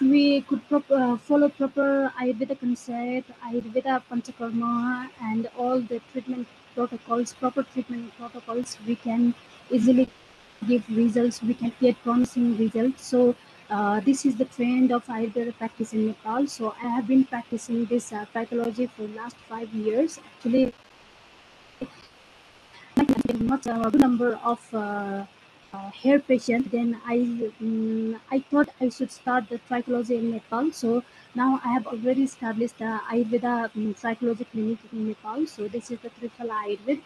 we could prop- uh, follow proper Ayurveda concept, Ayurveda Panchakarma, and all the treatment protocols, proper treatment protocols, we can easily give results. We can get promising results. So uh, this is the trend of Ayurveda practice in Nepal. So I have been practicing this uh, pathology for last five years. Actually, much a good number of uh, hair patient, then I um, I thought I should start the trichology in Nepal. So now I have already established the Ayurveda um, trichology clinic in Nepal. So this is the Trifala Ayurved.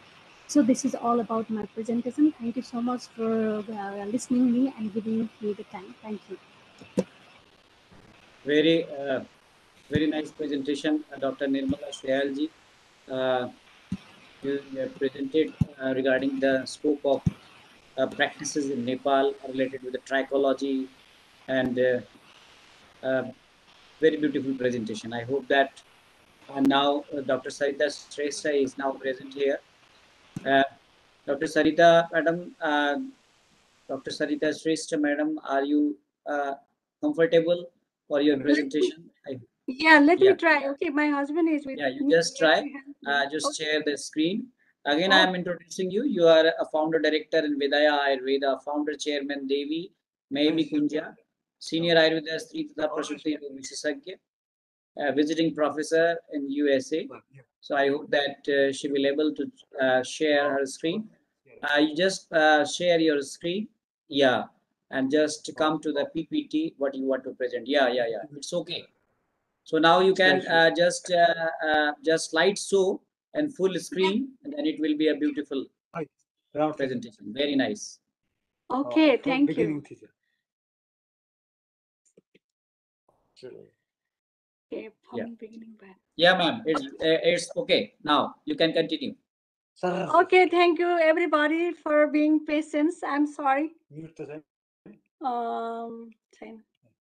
So this is all about my presentation. Thank you so much for uh, listening me and giving me the time. Thank you. Very, uh, very nice presentation, uh, Dr. Nirmala. Uh, you, you presented uh, regarding the scope of uh, practices in Nepal related with the trichology and uh, uh, very beautiful presentation. I hope that uh, now uh, Dr. Sarita Shrestha is now present here. Uh, Dr. Sarita, madam, uh, Dr. Sarita Shrestha, madam, are you uh, comfortable for your presentation? I, Yeah, let Yeah. me try. Okay, my husband is with Yeah, you me. just try. Uh, just okay. share the screen. Again, I am introducing you. You are a founder director in Vedaya Ayurveda, founder chairman Devi Maybe Kunja, senior Ayurveda Sri Tatha Prasuti uh, visiting professor in USA. So I hope that uh, she will able to uh, share her screen. Uh, you just uh, share your screen. Yeah. And just come to the PPT, what you want to present. Yeah, yeah, yeah. It's okay. So now you can uh, just uh, just slide show and full screen, and then it will be a beautiful Round presentation. Very nice. Okay, thank you. Okay, from beginning back. Yeah, ma'am. It's uh, it's okay. Now you can continue. Okay, thank you everybody for being patient. I'm sorry. Um, fine.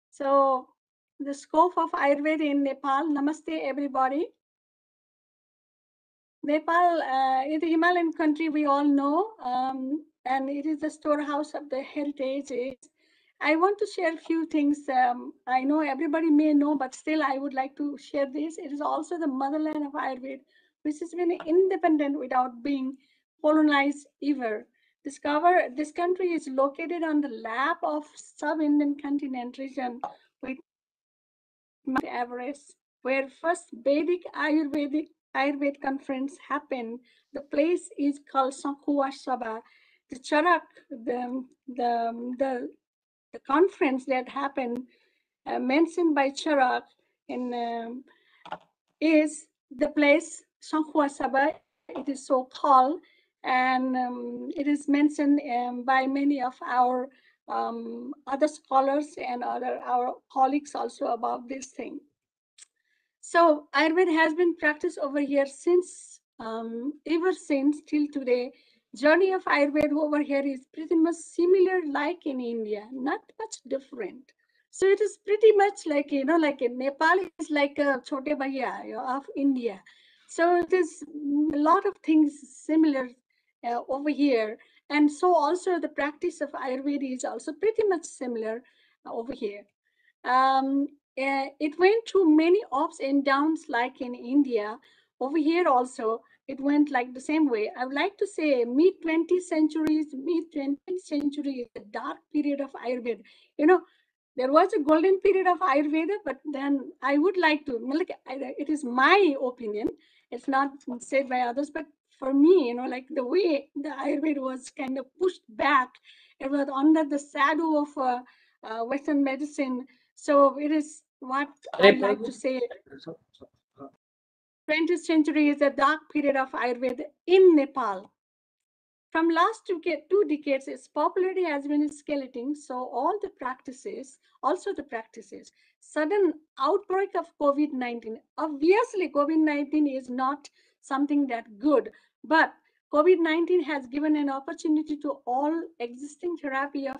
so the scope of Ayurveda in Nepal. Namaste, everybody. Nepal uh, a Himalayan country we all know, um, and it is the storehouse of the heritage. I want to share a few things. Um, I know everybody may know, but still I would like to share this. It is also the motherland of Ayurveda, which has been independent without being colonized ever. Discover this country is located on the lap of sub-Indian continent region with Mount Everest, where first Vedic Ayurvedic Ayurveda conference happened. The place is called Sankhuwasabha. The Charak, the, the, the, the conference that happened uh, mentioned by Charak in, um, is the place Sankhuwasabha. It is so called, and um, it is mentioned um, by many of our um, other scholars and other our colleagues also about this thing. So Ayurveda has been practiced over here since, um, ever since till today. Journey of Ayurveda over here is pretty much similar like in India, not much different. So it is pretty much like, you know, like in Nepal is like a Chote Bhaiya of India. So mm, a lot of things similar uh, over here. And so also the practice of Ayurveda is also pretty much similar over here. Um, uh, it went through many ups and downs like in India. Over here also, it went like the same way. I would like to say mid 20th centuries, mid 20th century is the dark period of Ayurveda. You know, there was a golden period of Ayurveda, but then I would like to, like, it is my opinion. It's not said by others, but for me, you know, like the way the Ayurveda was kind of pushed back, it was under the shadow of uh, uh, Western medicine. So it is what I'd like to say. 20th century is a dark period of Ayurveda in Nepal. From last two, two decades, its popularity has been escalating. So all the practices, also the practices, sudden outbreak of COVID-19. Obviously, COVID-19 is not something that good, but COVID-19 has given an opportunity to all existing therapy of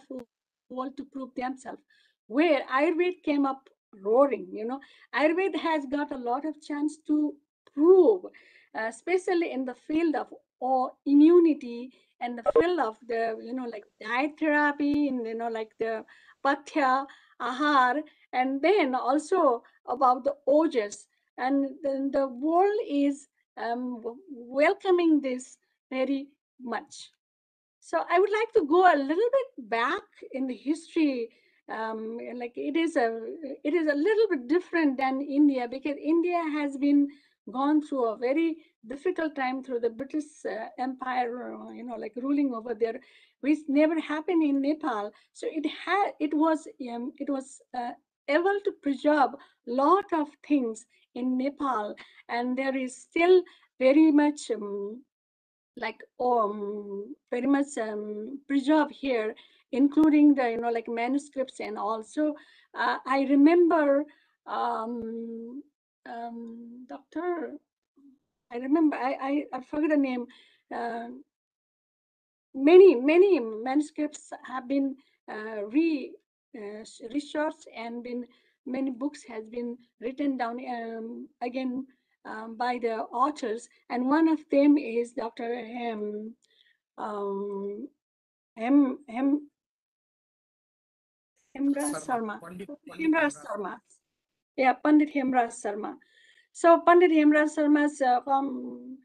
world to prove themselves. Where Ayurveda came up roaring, you know, Ayurveda has got a lot of chance to prove, uh, especially in the field of or immunity and the field of the you know like diet therapy and you know like the pathya ahar and then also about the ojas. And then the world is um, welcoming this very much. So i would like to go a little bit back in the history um, like it is a it is a little bit different than india because india has been gone through a very difficult time through the british uh, empire you know like ruling over there which never happened in nepal. So it had it was um, it was uh, able to preserve lot of things in nepal and there is still very much um, like um very much um, preserved here including the you know like manuscripts and also uh, i remember um um dr i remember i i, I forget the name uh, many many manuscripts have been uh, re uh, researched and been many books has been written down um, again um, by the authors. And one of them is dr um, um, Hem, Hem, Hemraj Sharma. Hemraj Sharma. Yeah, Pandit Hemraj Sharma. So Pandit Hemraj Sharma's uh, um,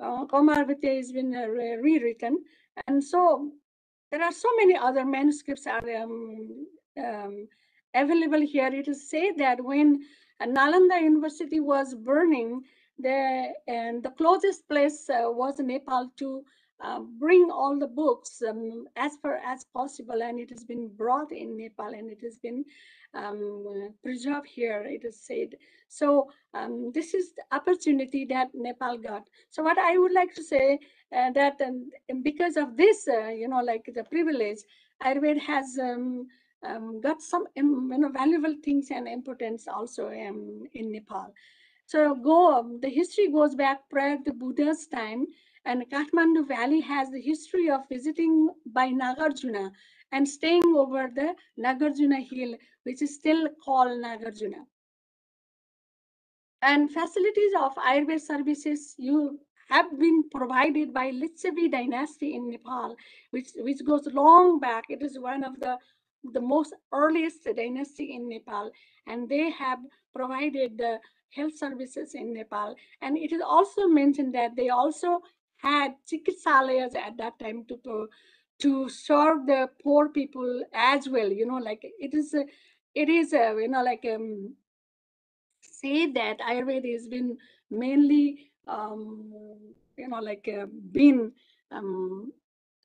uh, Komar has been uh, re- rewritten. And so there are so many other manuscripts are um, um, available here. It is said that when uh, Nalanda University was burning, the and the closest place uh, was Nepal to uh, bring all the books um, as far as possible, and it has been brought in Nepal and it has been um, preserved here. It is said so. Um, this is the opportunity that Nepal got. So what I would like to say uh, that um, because of this, uh, you know, like the privilege, Ayurveda has um, um, got some you know valuable things and importance also in Nepal. So go the history goes back prior to Buddha's time, and Kathmandu Valley has the history of visiting by Nagarjuna and staying over the Nagarjuna hill, which is still called Nagarjuna. And facilities of Ayurveda services you have been provided by Licchavi dynasty in Nepal, which, which goes long back. It is one of the, the most earliest dynasty in Nepal, and they have provided the health services in Nepal. And it is also mentioned that they also had chikitsalayas at that time to to serve the poor people as well. You know, like it is, a, it is you know like um, say that Ayurveda has been mainly um, you know like uh, been um,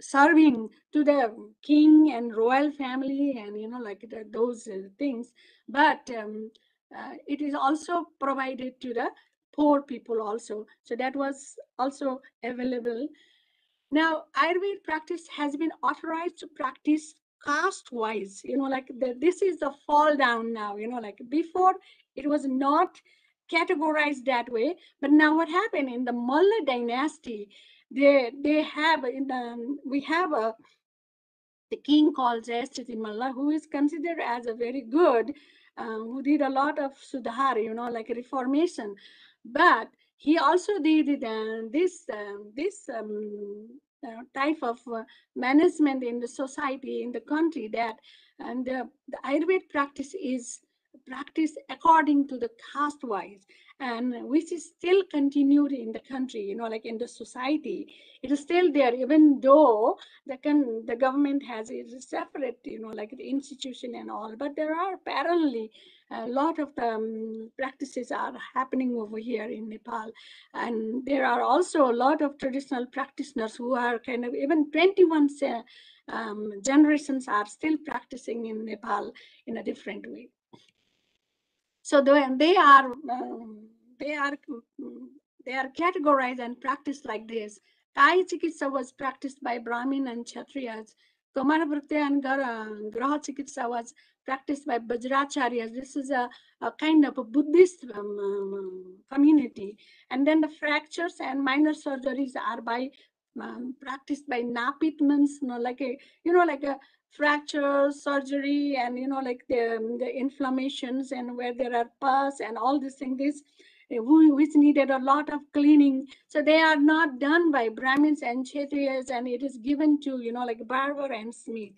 serving to the king and royal family and you know like the, those uh, things but um, uh, it is also provided to the poor people also so that was also available now ayurveda practice has been authorized to practice caste wise you know like the, this is the fall down now you know like before it was not categorized that way but now what happened in the Malla dynasty they they have in the we have a the king called Jayasthiti Malla, who is considered as a very good, uh, who did a lot of sudhar, you know, like reformation. But he also did uh, this um, this um, uh, type of uh, management in the society in the country that and the, Ayurveda practice is practiced according to the caste wise and which is still continued in the country you know like in the society. It is still there even though the can the government has a separate you know like the institution and all but there are apparently a lot of the um, practices are happening over here in nepal and there are also a lot of traditional practitioners who are kind of even 21 se- um, generations are still practicing in nepal in a different way so they, they are um, they are mm, they are categorized and practiced like this. Kai Chikitsa was practiced by Brahmin and Kshatriyas. Kumarabhrutya and Gra- Graha Chikitsa was practiced by Vajracharyas. This is a, a kind of a Buddhist um, um, community. And then the fractures and minor surgeries are by um, practiced by Napitmans, you know, like a you know like a fracture surgery and you know like the, the inflammations and where there are pus and all these things uh, which needed a lot of cleaning so they are not done by brahmins and kshatriyas and it is given to you know like barber and smith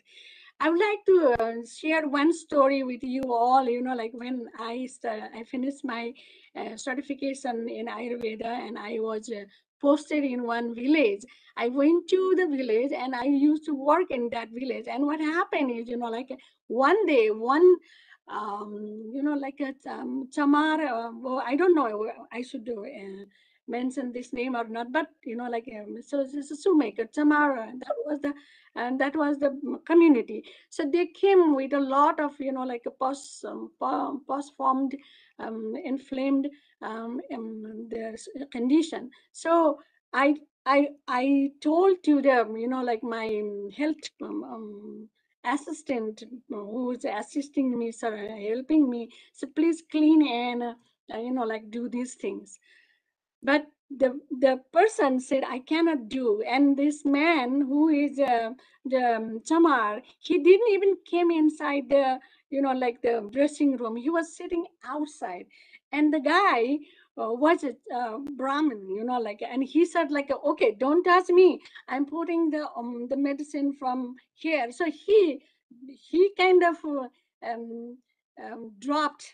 I would like to uh, share one story with you all. You know, like when I I finished my uh, certification in Ayurveda, and I was uh, posted in one village. I went to the village, and I used to work in that village. And what happened is, you know, like one day, one um, you know, like a um, chamar. Uh, well, I don't know. I should do. Uh, mention this name or not but you know like um, so this is shoemaker Tamara, that was the and that was the community. So they came with a lot of you know like a post um, formed um, inflamed um, um, the condition. So i i i told to them you know like my um, health um, um, assistant uh, who is assisting me sir helping me so please clean and uh, you know like do these things but the the person said i cannot do and this man who is uh, the um, chamar he didn't even came inside the you know like the dressing room he was sitting outside and the guy uh, was a uh, Brahmin, you know, like, and he said like, okay, don't touch me. I'm putting the um, the medicine from here. So he he kind of uh, um, um, dropped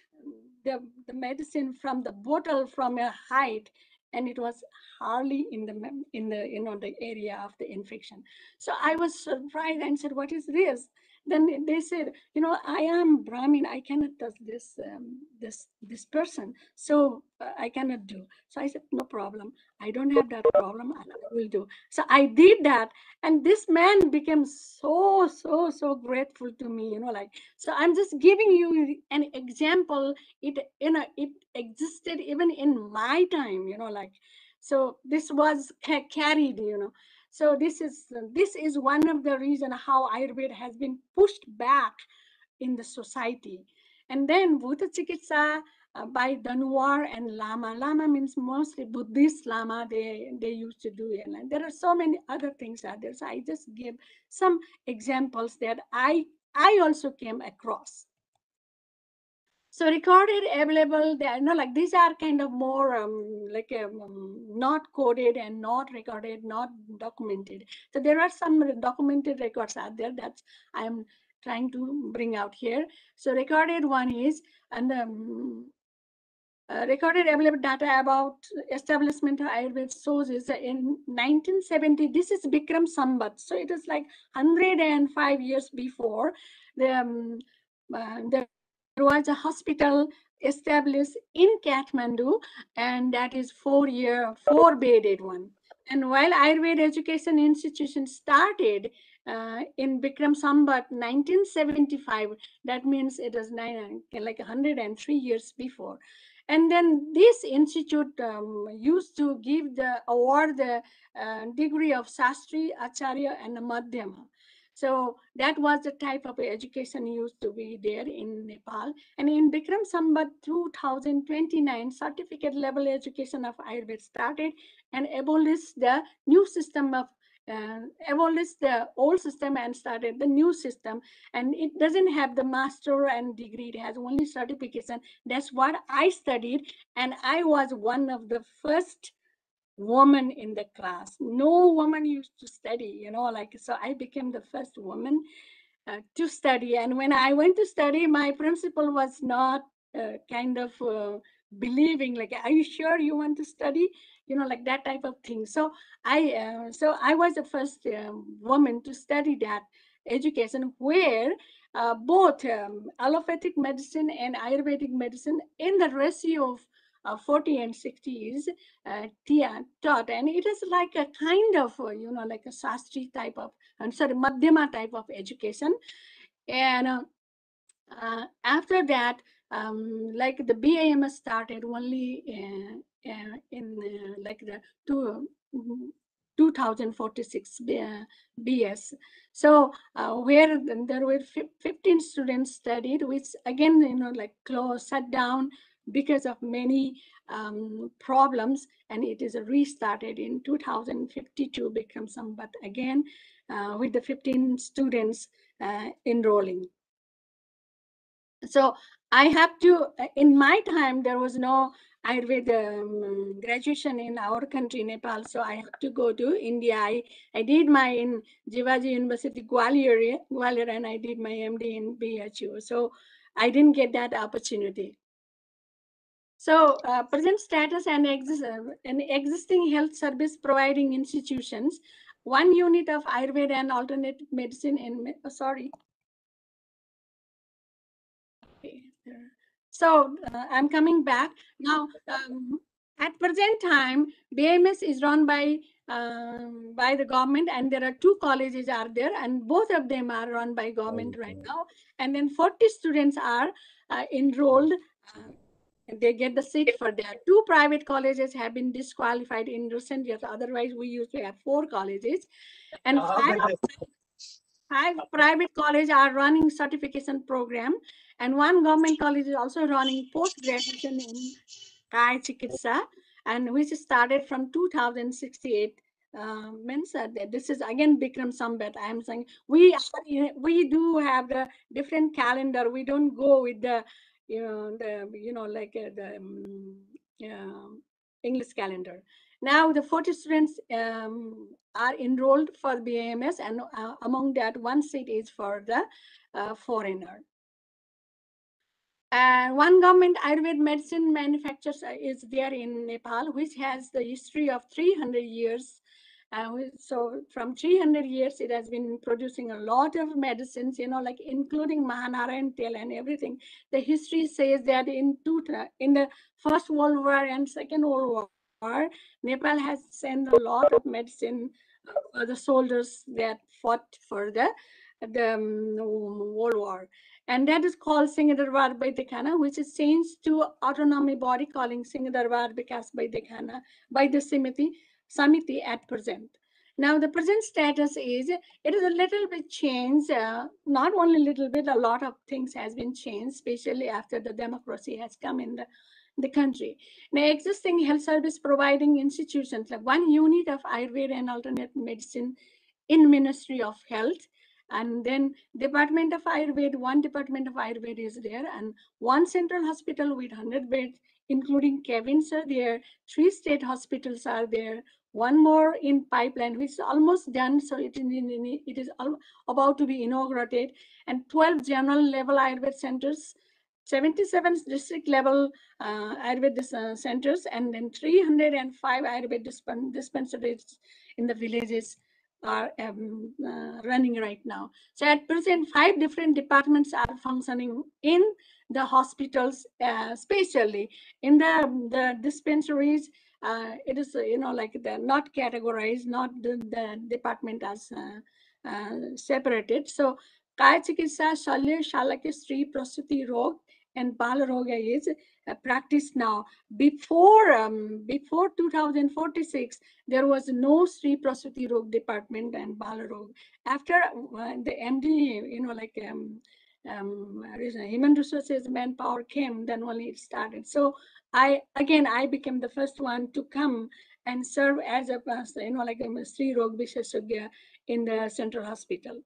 the the medicine from the bottle from a height, and it was hardly in the in the you know the area of the infection. So I was surprised and said, what is this? Then they said, you know, I am Brahmin. I cannot touch this um, this this person. So uh, I cannot do. So I said, no problem. I don't have that problem. I will do. So I did that, and this man became so so so grateful to me. You know, like so. I'm just giving you an example. It you know it existed even in my time. You know, like so this was ca- carried. You know, so this is this is one of the reason how Ayurveda has been pushed back in the society. And then Bhuta Chikitsa uh, by Danwar and Lama. Lama means mostly Buddhist Lama. They they used to do it. And there are so many other things out there. So I just give some examples that I I also came across. So recorded, available, they you know, like these are kind of more um, like um, not coded and not recorded, not documented. So there are some documented records out there that I'm trying to bring out here. So recorded one is and um, uh, recorded available data about establishment of Ayurveda sources in 1970. This is Bikram Sambat. So it is like 105 years before the, um, uh, the there was a hospital established in Kathmandu, and that is four year, four bedded one. And while Ayurveda education institution started uh, in Bikram Sambat 1975, that means it is nine, like 103 years before. And then this institute um, used to give the award the uh, degree of Sastri, Acharya, and Madhyama. So that was the type of education used to be there in Nepal. And in Bikram Sambat 2029, certificate level education of Ayurveda started and abolished the new system of uh, abolished the old system and started the new system. And it doesn't have the master and degree, it has only certification. That's what I studied. And I was one of the first woman in the class. No woman used to study, you know, like, so I became the first woman uh, to study. And when I went to study, my principal was not uh, kind of uh, believing, like, are you sure you want to study? You know, like that type of thing. So I, uh, so I was the first um, woman to study that education where uh, both um, allopathic medicine and Ayurvedic medicine in the ratio of uh, 40 and 60 is uh, tia- taught and it is like a kind of uh, you know like a sastri type of i'm sorry madhyama type of education and uh, uh, after that um, like the bam started only uh, in like the two 2046 B- uh, BS. So uh, where there were 15 students studied, which again, you know, like close, shut down because of many um, problems, and it is restarted in 2052 Bikram Sambat again uh, with the 15 students uh, enrolling. So I have to, uh, in my time, there was no Ayurveda um, graduation in our country, Nepal. So I have to go to India. I, I did my in Jivaji University, Gwalior, Gwalior, and I did my MD in BHU. So I didn't get that opportunity. So uh, present status and, exist, uh, and existing health service providing institutions, one unit of Ayurveda and alternative medicine in, oh, sorry. Okay. So uh, I'm coming back now. Um, at present time, BAMS is run by um, by the government, and there are two colleges are there, and both of them are run by government right now. And then 40 students are uh, enrolled. They get the seat for that. Two private colleges have been disqualified in recent years. Otherwise, we used to have four colleges, and five five private colleges are running certification program and one government college is also running post graduation in Kai Chikitsa and which started from 2068 uh, means that this is again Bikram Sambat. I am saying we are- we do have the different calendar. We don't go with the you know the you know like uh, the um, um, English calendar. Now the 40 students um, are enrolled for BAMS and uh, among that one seat is for the uh, foreigner. And one government Ayurved medicine manufacturer is there in Nepal, which has the history of 300 years. Uh, so from 300 years, it has been producing a lot of medicines, you know, like including Mahanarayan Tel and everything. The history says that in two, in the First World War and Second World War, Nepal has sent a lot of medicine for the soldiers that fought for the, the um, World War and that is called Singhadarbar Baidekhana, which is changed to autonomy body calling Singhadarbar Vikas Baidekhana by the Samiti, Samiti at present. Now the present status is, it is a little bit changed, uh, not only a little bit, a lot of things has been changed, especially after the democracy has come in the, the country. Now existing health service providing institutions, like one unit of Ayurveda and alternate medicine in Ministry of Health, and then department of ayurveda one department of ayurveda is there and one central hospital with 100 beds including cabins are there three state hospitals are there one more in pipeline which is almost done so it, it is about to be inaugurated and 12 general level ayurveda centers 77 district level uh, ayurveda uh, centers and then 305 ayurveda dispensaries in the villages are um, uh, running right now. So at present, five different departments are functioning in the hospitals, uh, especially in the, the dispensaries. Uh, it is, you know, like they're not categorized, not the, the department as uh, uh, separated. So Kaya Chikitsa, Shalya, Shalakya, Sri, Prasuti, Rog, and Balaroga is uh, practiced now. Before um, before 2046, there was no Sri Prasuti Rog department and Balarog. After uh, the MD, you know, like um, um, human resources manpower came, then only it started. So I again I became the first one to come and serve as a you know like a Sri Rog Visheshagya in the central hospital.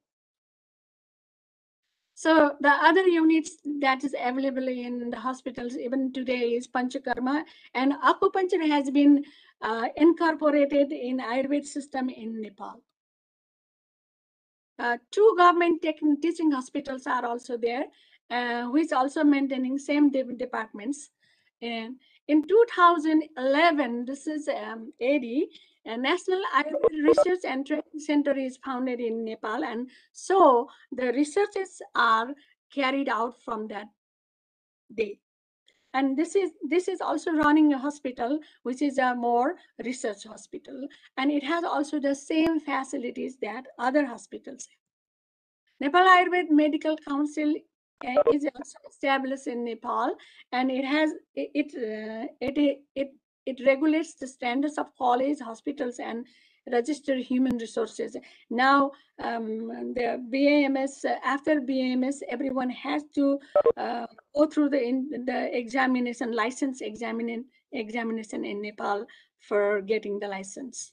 So the other units that is available in the hospitals even today is Panchakarma and acupuncture has been uh, incorporated in Ayurveda system in Nepal. Uh, two government teaching hospitals are also there, uh, which also maintaining same de departments. And in 2011, this is um, AD, a National Research and Training Center is founded in Nepal. And so the researches are carried out from that day. And this is this is also running a hospital, which is a more research hospital. And it has also the same facilities that other hospitals have. Nepal Ayurveda Medical Council uh, is also established in Nepal, and it has it it, uh, it it it regulates the standards of college, hospitals, and registered human resources. Now, um, the BAMS, after BAMS, everyone has to uh, go through the, in, the examination, license examining, examination in Nepal for getting the license.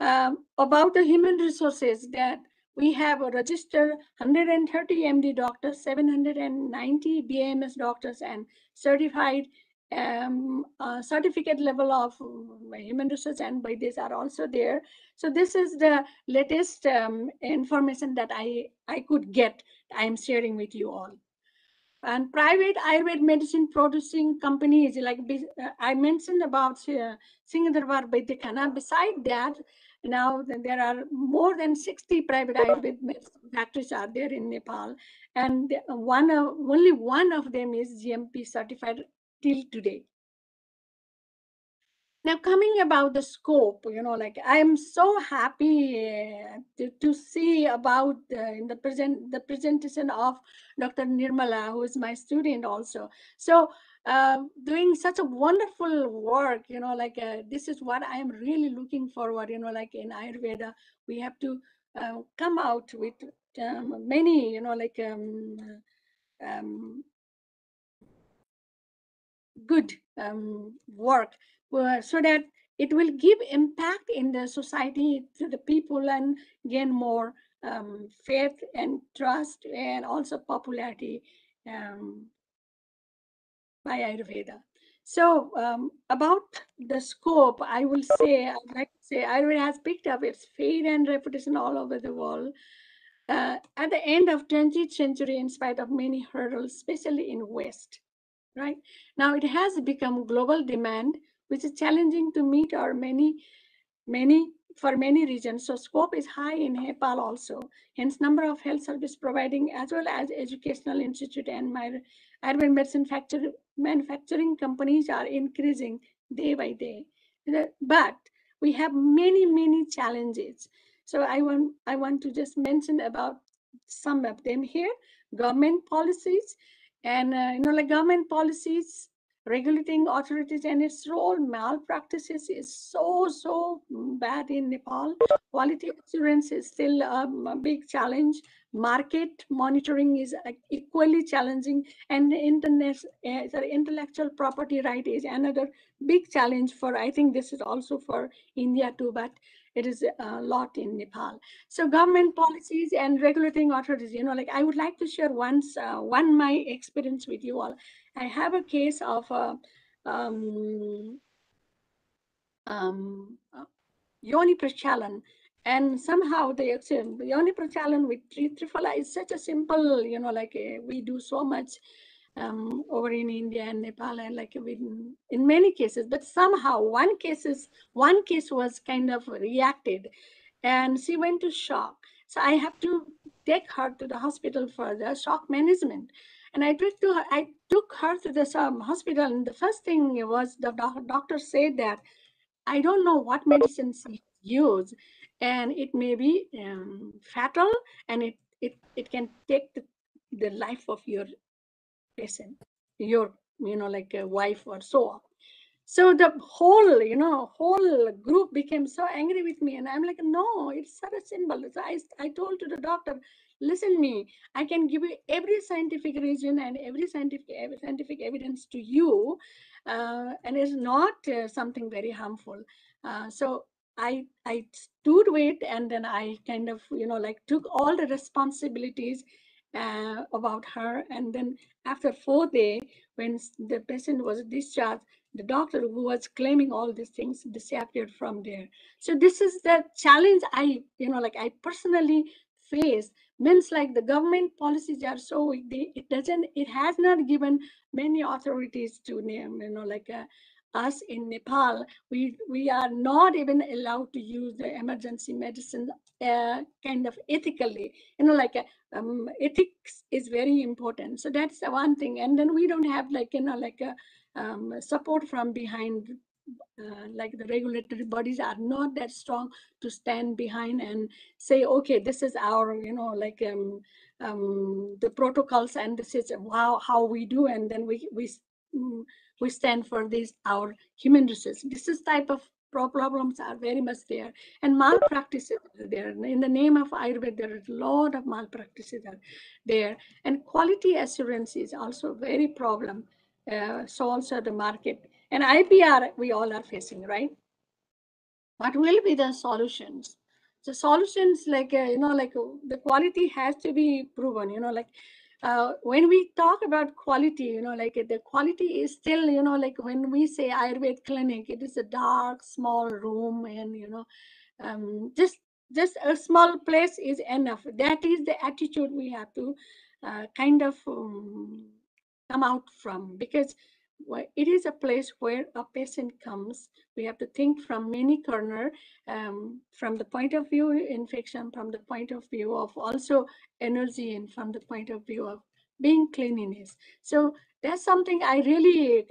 Um, about the human resources that we have registered 130 MD doctors, 790 BAMS doctors, and certified um, uh, certificate level of uh, human research and by this are also there. So this is the latest um, information that I, I could get. I am sharing with you all. And private Ayurveda medicine producing companies, like uh, I mentioned about uh, Singhadarbar. Beside that, now there are more than 60 private Ayurveda factories are there in Nepal. And one of, only one of them is GMP certified till today. Now coming about the scope, you know, like I am so happy uh, to, to see about uh, in the present the presentation of Dr. Nirmala, who is my student also. So uh, doing such a wonderful work, you know, like uh, this is what I am really looking forward, you know, like in Ayurveda, we have to uh, come out with um, many, you know, like um, um, good um, work uh, so that it will give impact in the society to the people and gain more um, faith and trust and also popularity um, by Ayurveda. So um, about the scope, I will say, I'd like to say, Ayurveda has picked up its fame and reputation all over the world. Uh, at the end of 20th century, in spite of many hurdles, especially in West, right? Now it has become global demand, which is challenging to meet or many, many, for many regions. So scope is high in Nepal also. Hence number of health service providing as well as educational institute and my Ayurvedic medicine factory, manufacturing companies are increasing day by day. But we have many, many challenges. So I want, I want to just mention about some of them here. Government policies and, uh, you know, like government policies, regulating authorities and its role, malpractices is so, so bad in Nepal. Quality assurance is still um, a big challenge. Market monitoring is uh, equally challenging and the internet, uh, sorry, intellectual property right is another big challenge for, I think this is also for India too, but it is a lot in Nepal. So government policies and regulating authorities, you know, like I would like to share once, uh, one my experience with you all. I have a case of uh, um, um, uh, yoni prakshalan, and somehow accept yoni prakshalan with tri- triphala is such a simple, you know, like uh, we do so much um, over in India and Nepal, and like we, in many cases, but somehow one case is one case was kind of reacted, and she went to shock. So I have to take her to the hospital for the shock management. And I took to her, I took her to the um, hospital, and the first thing was the doc- doctor said that I don't know what medicines he use, and it may be um, fatal, and it it it can take the, the life of your patient, your you know like a wife or so on. So the whole, you know, whole group became so angry with me, and I'm like, no, it's such a symbol. So I, I told to the doctor, listen me, I can give you every scientific reason and every scientific ev- scientific evidence to you, uh, and it's not uh, something very harmful. Uh, so I I stood with, and then I kind of you know like took all the responsibilities uh, about her, and then after four day, when the patient was discharged the doctor who was claiming all these things disappeared from there. So this is the challenge I, you know, like I personally face. Means like the government policies are so they, it doesn't, it has not given many authorities to name, you know, like uh, us in Nepal, we we are not even allowed to use the emergency medicine uh, kind of ethically. You know, like uh, um, ethics is very important. So that's the one thing. And then we don't have like you know like a um, support from behind uh, like the regulatory bodies are not that strong to stand behind and say okay this is our you know like um, um, the protocols and this is how, how we do and then we we we stand for these our human resources this is type of problems are very much there. And malpractices are there. In the name of ayurveda there is a lot of malpractices are there. And quality assurance is also very problem uh, so also the market. And IPR we all are facing, right? What will be the solutions? The solutions like, uh, you know, like uh, the quality has to be proven, you know, like uh, when we talk about quality, you know, like the quality is still, you know, like when we say Ayurved clinic, it is a dark, small room and, you know, um, just just a small place is enough. That is the attitude we have to uh, kind of um, come out from because wh- it is a place where a patient comes. We have to think from many corner, um, from the point of view infection, from the point of view of also energy, and from the point of view of being cleanliness. So that's something I really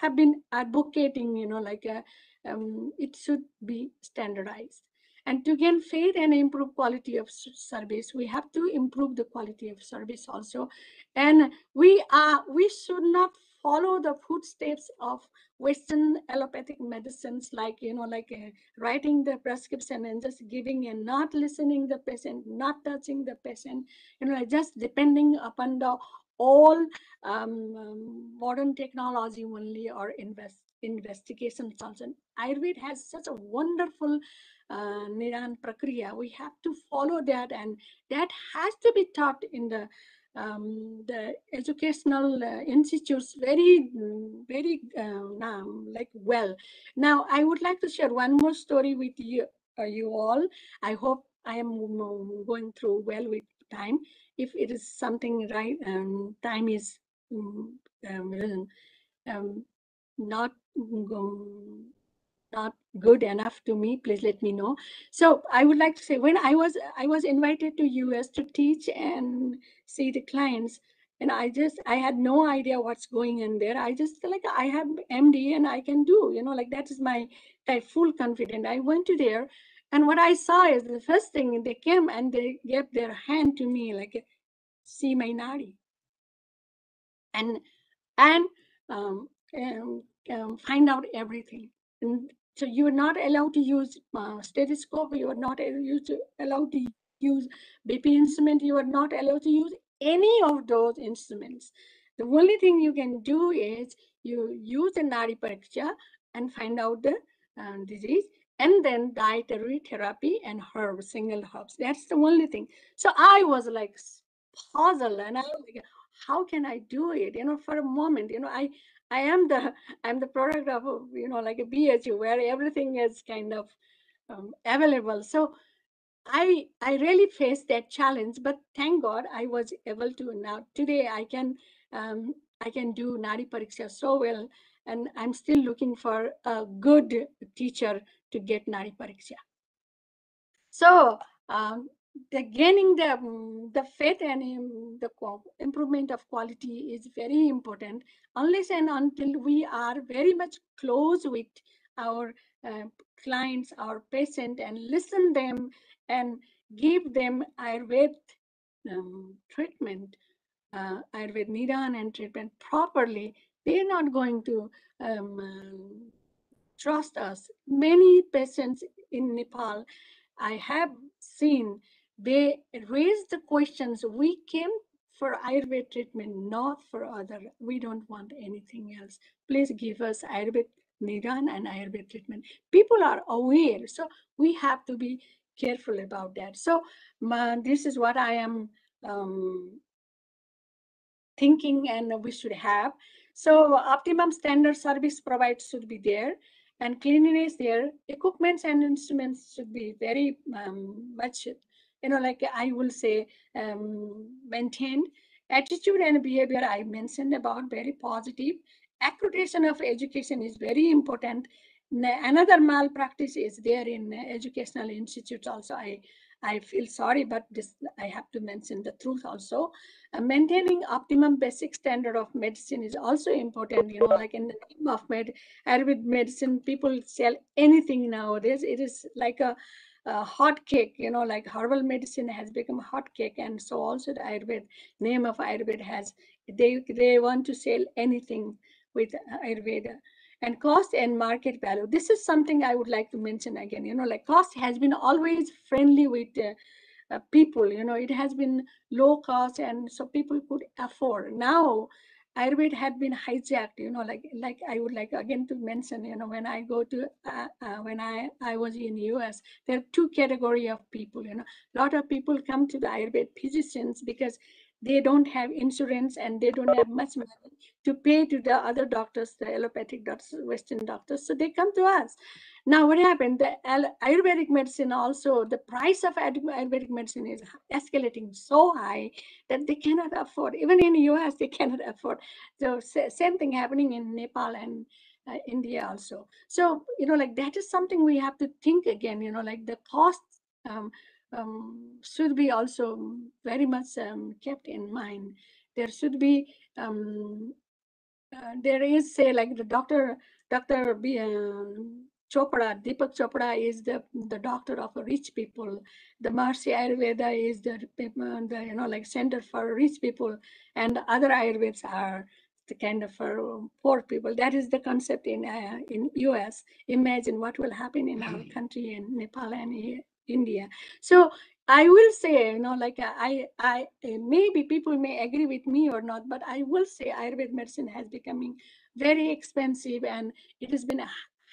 have been advocating. You know, like uh, um, it should be standardized. And to gain faith and improve quality of service, we have to improve the quality of service also. And we are we should not follow the footsteps of Western allopathic medicines, like you know, like uh, writing the prescription and just giving and not listening the patient, not touching the patient, you know, like just depending upon the all um, um, modern technology only or invest investigations also. Ayurveda has such a wonderful uh, Nidan Prakriya. We have to follow that, and that has to be taught in the um, the educational uh, institutes very, very um, like well. Now, I would like to share one more story with you, uh, you all. I hope I am going through well with time. If it is something right, um, time is mm, um, um, not not good enough to me please let me know. So i would like to say when i was i was invited to us to teach and see the clients and i just i had no idea what's going in there. I just feel like i have md and i can do you know like that is my type full confident. I went to there and what i saw is the first thing they came and they gave their hand to me like see my nari. And and um, um, um, find out everything. And so you are not allowed to use uh, stethoscope. You are not allowed to, use BP instrument. You are not allowed to use any of those instruments. The only thing you can do is you use the Nari Pariksha and find out the um, disease and then dietary therapy and herbs, single herbs. That's the only thing. So I was like puzzled and I was like, how can I do it? You know, for a moment, you know, I I am the I'm the product of you know like a BHU where everything is kind of um, available. So I I really faced that challenge, but thank God I was able to now today I can um, I can do Nari Pariksha so well, and I'm still looking for a good teacher to get Nari Pariksha. So um, the gaining the um, the faith and um, the improvement of quality is very important. Unless and until we are very much close with our uh, clients our patient and listen them and give them ayurved um, treatment uh, ayurved nidan and treatment properly they're not going to um, trust us. Many patients in nepal i have seen they raise the questions we came for ayurved treatment not for other we don't want anything else. Please give us ayurved nidan and ayurved treatment. People are aware so we have to be careful about that. So ma- this is what i am um, thinking and we should have. So optimum standard service provided should be there and cleanliness there. Equipments and instruments should be very um, much you know, like I will say, um, maintained. Attitude and behavior I mentioned about very positive. Accreditation of education is very important. Another malpractice is there in educational institutes also. I, I feel sorry, but this I have to mention the truth also. Uh, maintaining optimum basic standard of medicine is also important. You know, like in the name of med, Ayurvedic medicine, people sell anything nowadays. It is like a uh, hot cake, you know, like herbal medicine has become a hot cake, and so also the Ayurveda name of Ayurveda has they they want to sell anything with Ayurveda and cost and market value. This is something I would like to mention again. You know, like cost has been always friendly with uh, uh, people. You know, it has been low cost, and so people could afford. Now Ayurveda had been hijacked, you know, like like I would like again to mention, you know, when I go to uh, uh, when I I was in US, there are two category of people, you know, a lot of people come to the Ayurveda physicians because they don't have insurance and they don't have much money to pay to the other doctors, the allopathic doctors, Western doctors, so they come to us. Now, what happened? The Ayurvedic medicine also, the price of Ayur- Ayurvedic medicine is escalating so high that they cannot afford. Even in the US, they cannot afford. So same thing happening in Nepal and uh, India also. So you know, like that is something we have to think again. You know, like the cost um, um, should be also very much um, kept in mind. There should be um, uh, there is say like the doctor Dr. B, um, Chopra, Deepak Chopra is the the doctor of rich people. The Maharishi Ayurveda is the, the you know like center for rich people, and other Ayurveds are the kind of for poor people. That is the concept in uh, in US. Imagine what will happen in our country in Nepal and India. So I will say, you know, like I, I, I maybe people may agree with me or not, but I will say Ayurveda medicine has becoming very expensive and it has been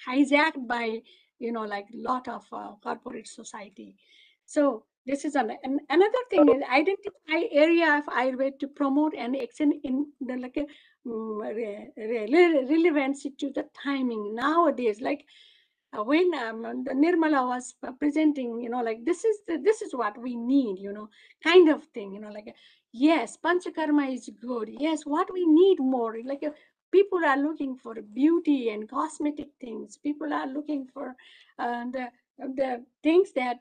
hijacked by, you know, like a lot of uh, corporate society. So this is an, an another thing is identify area of Ayurveda to promote and extend in the like a mm, re- re- relevancy to the timing nowadays. Like uh, when um, the Nirmala was uh, presenting, you know, like this is the, this is what we need, you know, kind of thing, you know, like yes, panchakarma is good. Yes, what we need more, like uh, people are looking for beauty and cosmetic things. People are looking for uh, the the things that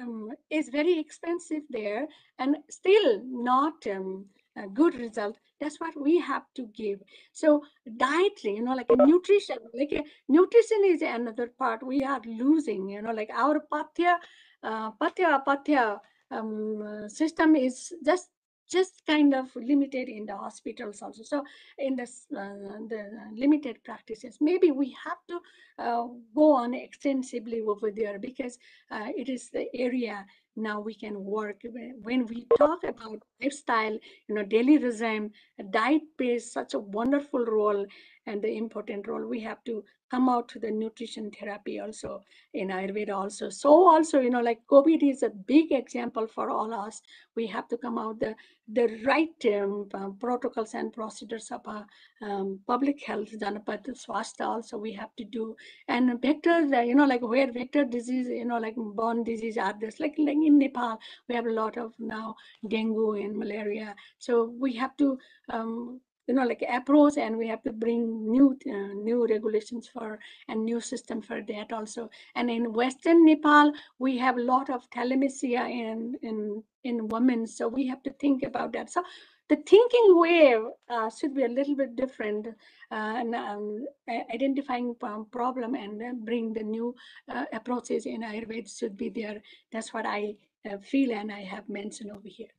um, is very expensive there and still not um, a good result. That's what we have to give. So dietary, you know, like a nutrition, like nutrition is another part we are losing. You know, like our patya, uh, patya, patya um, system is just just kind of limited in the hospitals also. So in this, uh, the limited practices, maybe we have to uh, go on extensively over there because uh, it is the area now we can work. When we talk about lifestyle you know daily regime diet plays such a wonderful role and the important role we have to come out to the nutrition therapy also in ayurveda also. So also you know like covid is a big example for all us. We have to come out the the right um, uh, protocols and procedures of uh, um, public health janapat swasta also we have to do. And vectors uh, you know like where vector disease you know like born disease are this like, like in nepal we have a lot of now dengue and malaria. So we have to um, you know like approach and we have to bring new uh, new regulations for and new system for that also. And in western nepal we have a lot of thalassemia in in in women so we have to think about that. So the thinking way uh, should be a little bit different uh, and um, identifying problem and bring the new uh, approaches in ayurveda should be there. That's what i uh, feel and i have mentioned over here.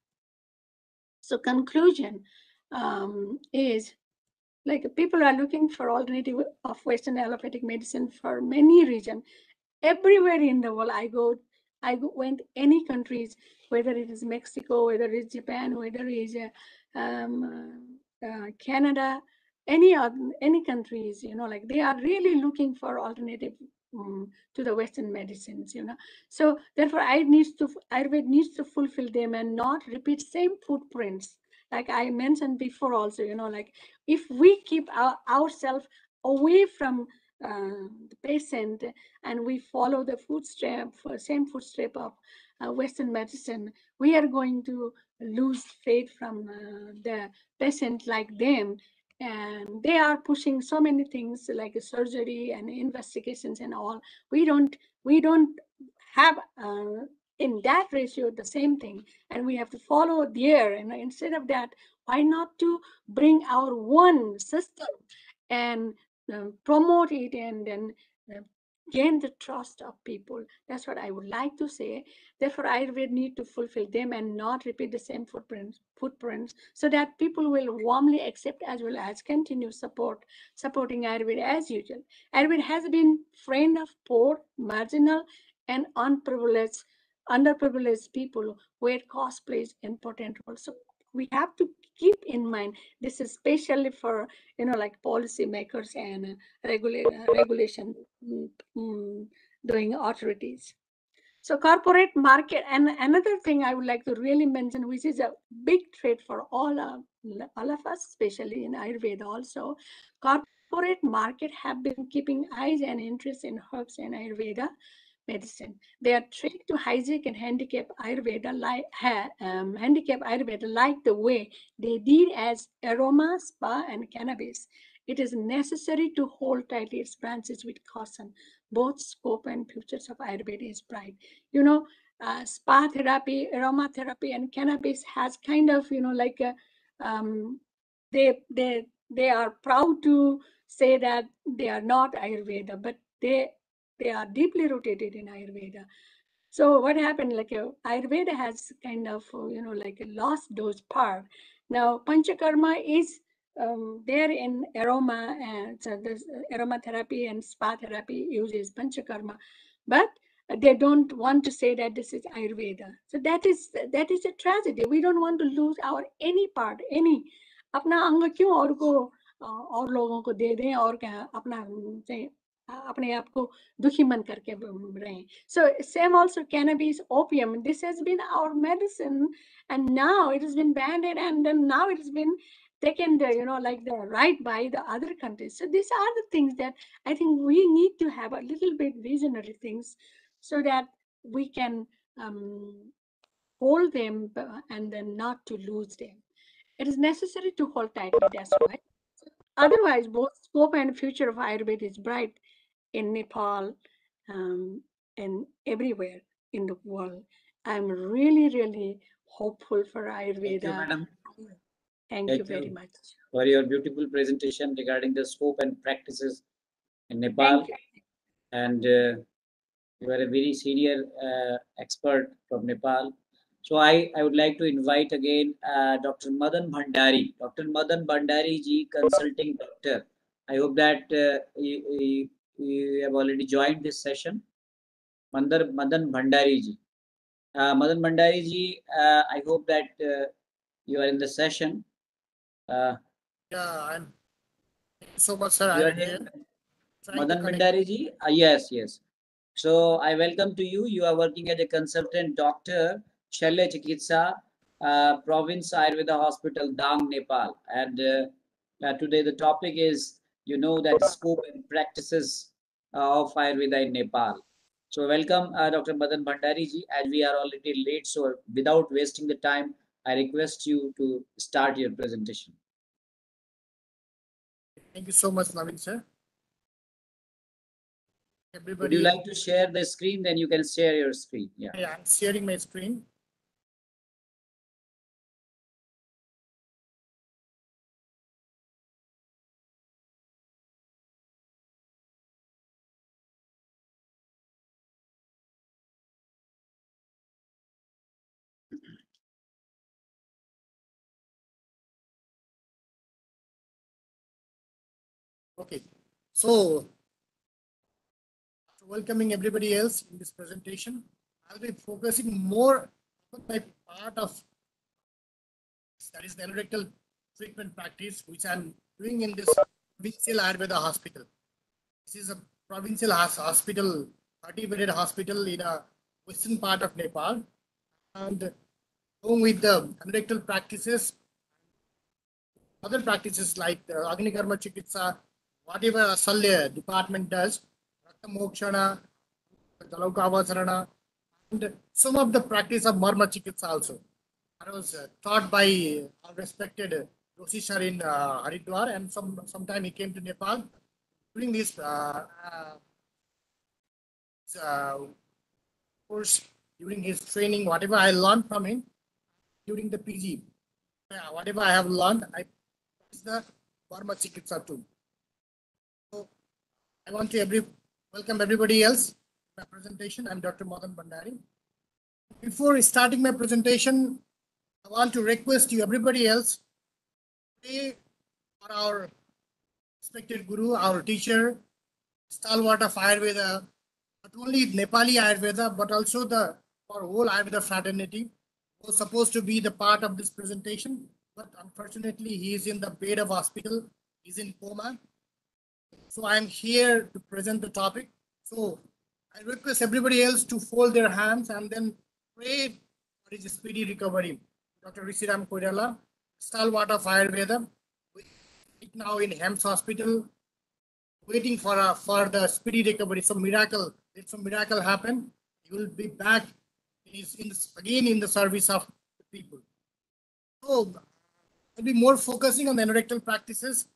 So conclusion um, is like people are looking for alternative of Western allopathic medicine for many regions. Everywhere in the world, I go, I go, went any countries, whether it is Mexico, whether it's Japan, whether it's uh, um, uh, Canada, any of any countries, you know, like they are really looking for alternative um, to the Western medicines, you know. So therefore, I needs to Ayurveda needs to fulfill them and not repeat same footprints like I mentioned before also, you know, like if we keep our, ourselves away from uh, the patient and we follow the footstep, same footstep of uh, Western medicine, we are going to lose faith from uh, the patient like them. And they are pushing so many things like surgery and investigations and all. We don't, we don't have uh, in that ratio the same thing. And we have to follow there. And instead of that why not to bring our one system and um, promote it and then uh, gain the trust of people? That's what i would like to say. Therefore i will need to fulfill them and not repeat the same footprints footprints so that people will warmly accept as well as continue support supporting ayurveda as usual. Ayurveda has been friend of poor marginal and unprivileged underprivileged people where cost plays important role. So we have to keep in mind this is especially for you know like policymakers and uh, uh, regulation mm, mm, doing authorities. So corporate market and another thing I would like to really mention, which is a big threat for all of, all of us, especially in Ayurveda also, corporate market have been keeping eyes and interest in herbs and Ayurveda medicine. They are trying to hijack and handicap Ayurveda like um, handicap Ayurveda like the way they did as aroma, spa, and cannabis. It is necessary to hold tightly its branches with caution. Both scope and futures of Ayurveda is bright. You know, uh, spa therapy, aromatherapy, and cannabis has kind of you know like a, um, they they they are proud to say that they are not Ayurveda, but they they are deeply rooted in Ayurveda. So what happened? Like uh, Ayurveda has kind of uh, you know like lost those part. Now Panchakarma is um, there in aroma and so this aromatherapy and spa therapy uses Panchakarma, but they don't want to say that this is Ayurveda. So that is that is a tragedy. We don't want to lose our any part, any अपना अंग क्यों और को अ, और लोगों को दे दें और क्या अपना अम, चाहिँ अपने आप को दुखी मन करके ब- रहे so same also cannabis opium this has been our medicine and now it has been banned and then now it has been taken the you know like the right by the other countries so these are the things that i think we need to have a little bit visionary things so that we can um, hold them uh, and then not to lose them it is necessary to hold tightly that's why otherwise both scope and future of ayurveda is bright in nepal um, and everywhere in the world i'm really really hopeful for Thank ayurveda you, madam, thank, Thank you very you. much for your beautiful presentation regarding the scope and practices in Nepal. thank And uh, you are a very senior uh, expert from Nepal. So I, I would like to invite again uh, Dr. Madan Bhandari, Dr. Madan Bhandari ji, consulting doctor. I hope that uh, you, you, you have already joined this session. Mandar, Madan Bhandari ji. Uh, Madan Bhandari ji, uh, I hope that uh, you are in the session. Uh, Yeah, I'm so much, sir. I'm here. here. trying to Madan. Bhandari ji? Uh, yes, yes. So I welcome to you. You are working as a consultant doctor, Shalya Chikitsa, uh, Province Ayurveda Hospital, Dang, Nepal. And today the topic is, you know, that scope and practices uh, of Ayurveda in Nepal. So welcome, uh, Dr. Madan Bhandari ji. As we are already late, so without wasting the time, I request you to start your presentation. Thank you so much, Navin, sir. Would Everybody, you like to share the screen? Then you can share your screen. Yeah. Yeah, I'm sharing my screen. Okay, so welcoming everybody else in this presentation, I'll be focusing more on my part of that is the colorectal treatment practice, which I'm doing in this provincial Ayurveda hospital. This is a provincial hos- hospital, 30 bedded hospital in a western part of Nepal. And along with the colorectal practices, other practices like the Agni Karma Chikitsa, whatever Asalya department does, Rakta Mokshana, Dalokavasarana, and some of the practice of Marma Chikitsa also. I was uh, taught by our respected Joshi in uh, Haridwar, and some sometime he came to Nepal. During this uh, uh, course, during his training, whatever I learned from him during the PG, uh, whatever I have learned, I is the Marma Chikitsa too. I want to every, welcome everybody else. to My presentation. I'm Dr. Madan Bhandari. Before starting my presentation, I want to request you, everybody else, pray for our respected guru, our teacher, stalwart Ayurveda, not only Nepali Ayurveda, but also the for whole Ayurveda fraternity, was supposed to be the part of this presentation, but unfortunately, he is in the bed of hospital. He's in coma. So I'm here to present the topic. So I request everybody else to fold their hands and then pray for his speedy recovery. Dr. Rishiram Koirala, of Ayurveda, right now in HAMS Hospital, waiting for a, for the speedy recovery. Some miracle, let some miracle happen. He will be back. He's in again in the service of the people. So I'll be more focusing on the anorectal practices.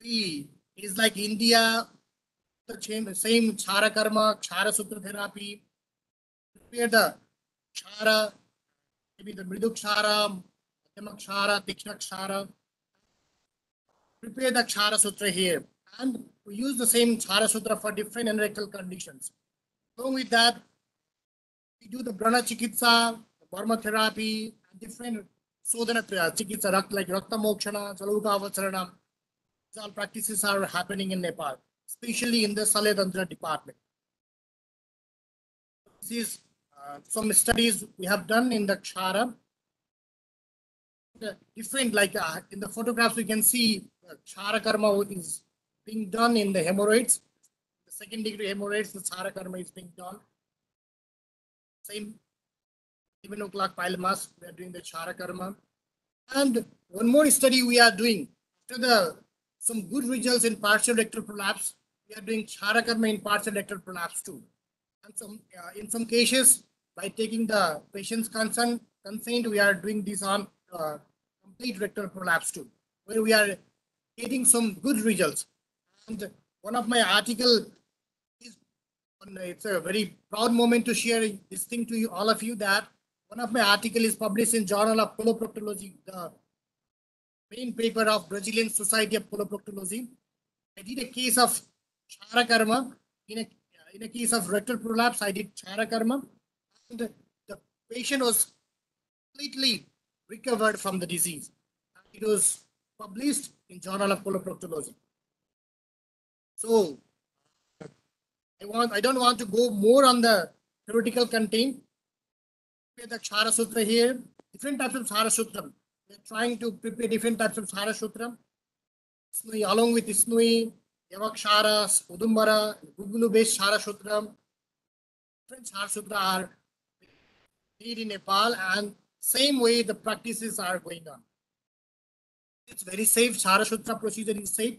The is like India, the same, Kshara Karma, Kshara Sutra therapy. Prepare the Kshara, maybe the Mridu Kshara, Madhyama Kshara, Kshara. Prepare the Kshara Sutra here. And we use the same Kshara Sutra for different anorectal conditions. Along with that, we do the Brahma Chikitsa, the Marma therapy, and different Sodhana Chikitsa, like Rakta Mokshana, Avasarana. Practices are happening in Nepal, especially in the Salatantra department. This is uh, some studies we have done in the. The different, like uh, in the photographs, we can see uh, Kshara Karma is being done in the hemorrhoids, The second degree hemorrhoids, the Kshara karma is being done. Same 11 o'clock pile mass, we are doing the Kshara karma. And one more study we are doing after the some good results in partial rectal prolapse. We are doing Kshara karma in partial rectal prolapse too. And some uh, in some cases, by taking the patient's consent, consent, we are doing this on uh, complete rectal prolapse too, where we are getting some good results. And one of my article is, it's a very proud moment to share this thing to you, all of you, that one of my article is published in Journal of Coloproctology, the main paper of Brazilian Society of Coloproctology. I did a case of Kshara karma. In a, in a case of rectal prolapse, I did Kshara karma. And the patient was completely recovered from the disease. It was published in Journal of Coloproctology. So I want I don't want to go more on the theoretical content. The Kshara Sutra here, different types of Kshara Sutra. Trying to prepare different types of Kshara Sutra. Isnui, along with Isnui, Yavakshara, Udumbara, Guggulu based Kshara Sutra. Different Kshara Sutra are made in Nepal and same way the practices are going on. It's very safe. Kshara Sutra procedure is safe.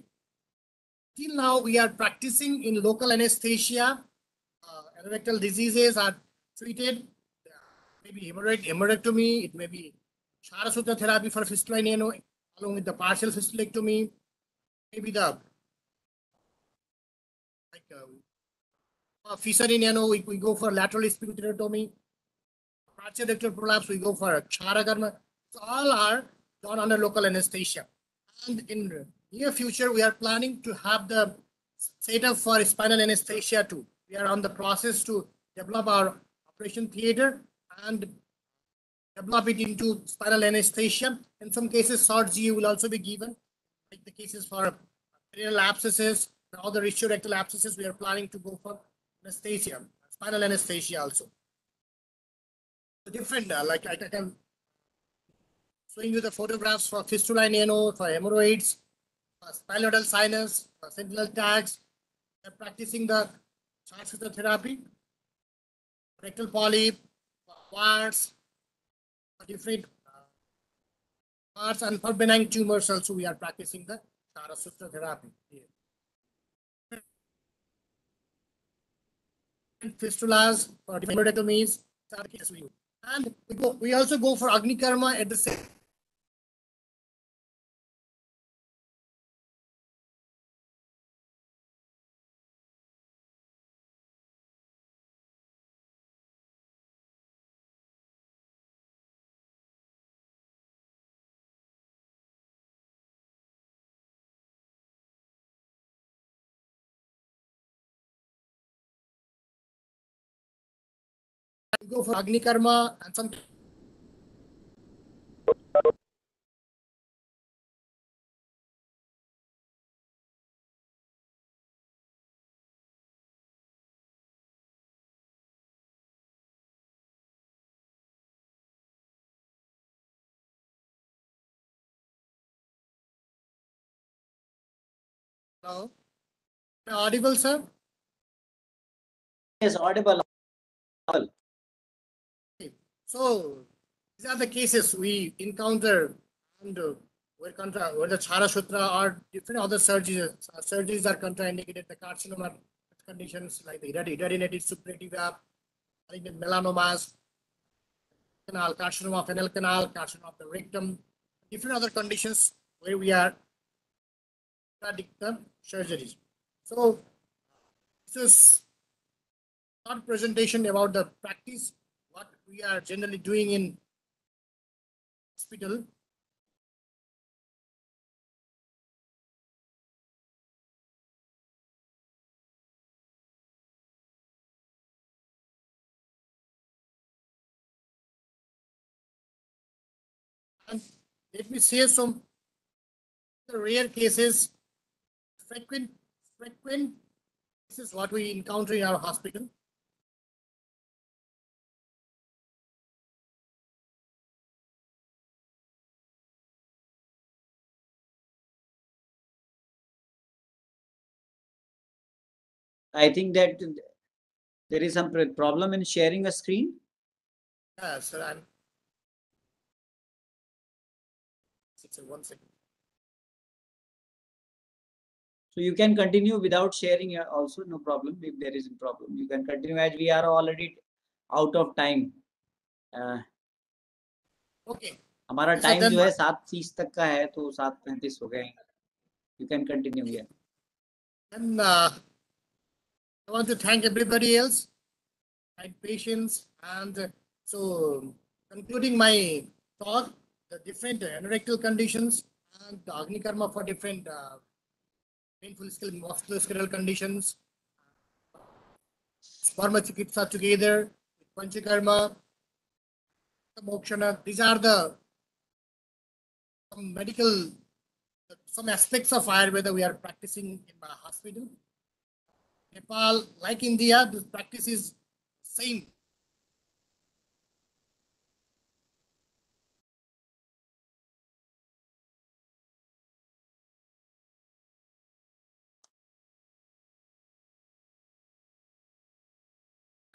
Till now, we are practicing in local anesthesia. Uh, diseases are treated. Maybe hemorrhoid, hemorrhoidectomy. It may be Kshara Sutra therapy for fistula in ano, along with the partial fistulectomy. Maybe the like uh, uh, fissure in ano, we, we go for lateral sphincterotomy. Partial rectal prolapse, we go for Kshara karma. So all are done under local anesthesia. And in near future, we are planning to have the setup for spinal anesthesia too. We are on the process to develop our operation theater and develop it into spinal anesthesia. In some cases, short GE will also be given, like the cases for renal abscesses and other rectal abscesses. We are planning to go for anesthesia, spinal anesthesia also. So different, uh, like I can showing you the photographs for fistula in ano, for hemorrhoids, for spinal sinus, for sentinel tags. They're practicing the transfer therapy, rectal polyp, warts, for different uh, parts, and for benign tumors also we are practicing the Sarasutra therapy. And fistulas for different hemorrhoidectomies, and we go. We also go for Agni Karma at the same go for Agni Karma and some Hello. Audible, sir? Is audible. So these are the cases we encounter and where, contra, where the Kshara Sutra or different other surgeries, surgeries are contraindicated, the carcinoma conditions like the hidradenitis suppurativa, melanomas, canal, carcinoma of anal canal, carcinoma of the rectum, different other conditions where we are contradict surgeries. So this is not presentation about the practice we are generally doing in hospital. And let me share some the rare cases, frequent, frequent. This is what we encounter in our hospital. I think that there is some pr- problem in sharing a screen. Yeah, sir, I'm. Six, one second. So you can continue without sharing uh, also, no problem. If there is a problem, you can continue as we are already out of time. Uh, Okay, हमारा So time then जो है what- सात तीस तक का है तो सात पैंतीस हो गए you can continue here then, uh, I want to thank everybody else and patience and uh, so concluding my talk, the different anorectal conditions and the Agni Karma for different uh, painful musculoskeletal conditions. Marma Chikitsa together, Panchakarma, Mokshana, these are the some medical, some aspects of Ayurveda we are practicing in my hospital. Nepal, like India, this practice is same.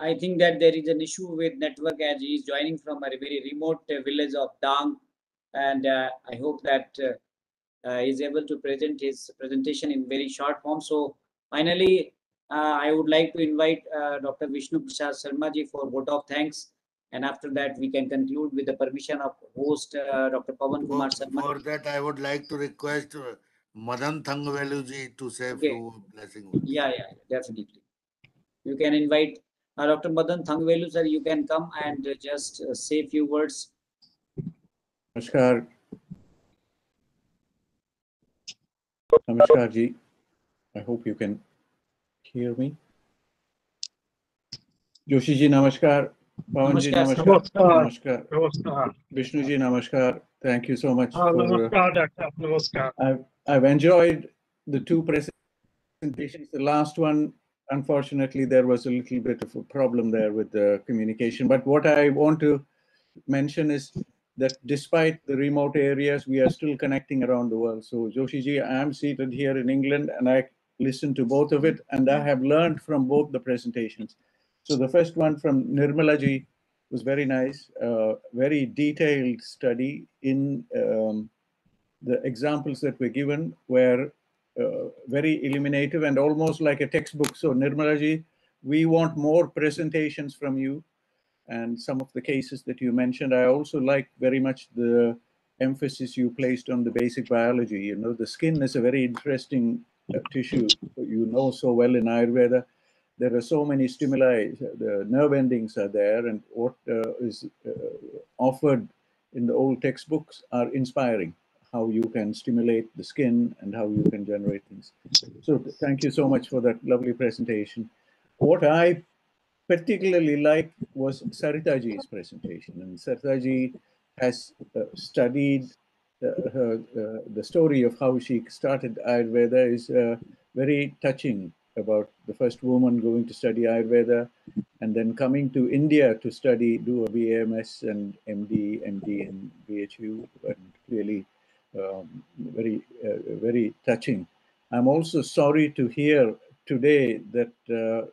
I think that there is an issue with network as he is joining from a very remote uh, village of Dang. And uh, I hope that uh, uh, is able to present his presentation in very short form. So finally, I would like to invite uh, Dr. Vishnu Prasad Sharma ji for vote of thanks. And after that, we can conclude with the permission of host uh, Dr. Pawan Kumar For, Sharma. for that, I would like to request uh, Madan Thangavelu ji to say a Okay. few blessing words. Yeah, yeah, definitely. You can invite uh, Dr. Madan Thangavelu, sir. You can come and uh, just uh, say a few words. Namaskar. Namaskar ji. I hope you can hear me. Joshi ji, namaskar. Pawan ji, Namaskar, namaskar. Vishnu ji, namaskar. Thank you so much. Ah, for, Namaskar, Doctor. Namaskar. I've, I've enjoyed the two presentations. The last one, unfortunately, there was a little bit of a problem there with the communication. But what I want to mention is that despite the remote areas, we are still connecting around the world. So Joshi ji, I am seated here in England and I listened to both of it and I have learned from both the presentations. So the first one from Nirmala ji was very nice, uh, very detailed study in um, the examples that were given were uh, very illuminative and almost like a textbook. So Nirmala ji, we want more presentations from you and some of the cases that you mentioned. I also like very much the emphasis you placed on the basic biology. You know, the skin is a very interesting tissue you know so well in Ayurveda. There are so many stimuli, the nerve endings are there, and what uh, is uh, offered in the old textbooks are inspiring how you can stimulate the skin and how you can generate things. So thank you so much for that lovely presentation. What I particularly liked was Saritaji's presentation. And Saritaji has uh, studied her, uh, the story of how she started Ayurveda is uh, very touching about the first woman going to study Ayurveda and then coming to India to study, do a BAMS and MD, MD and BHU, and really um, very, uh, very touching. I'm also sorry to hear today that uh,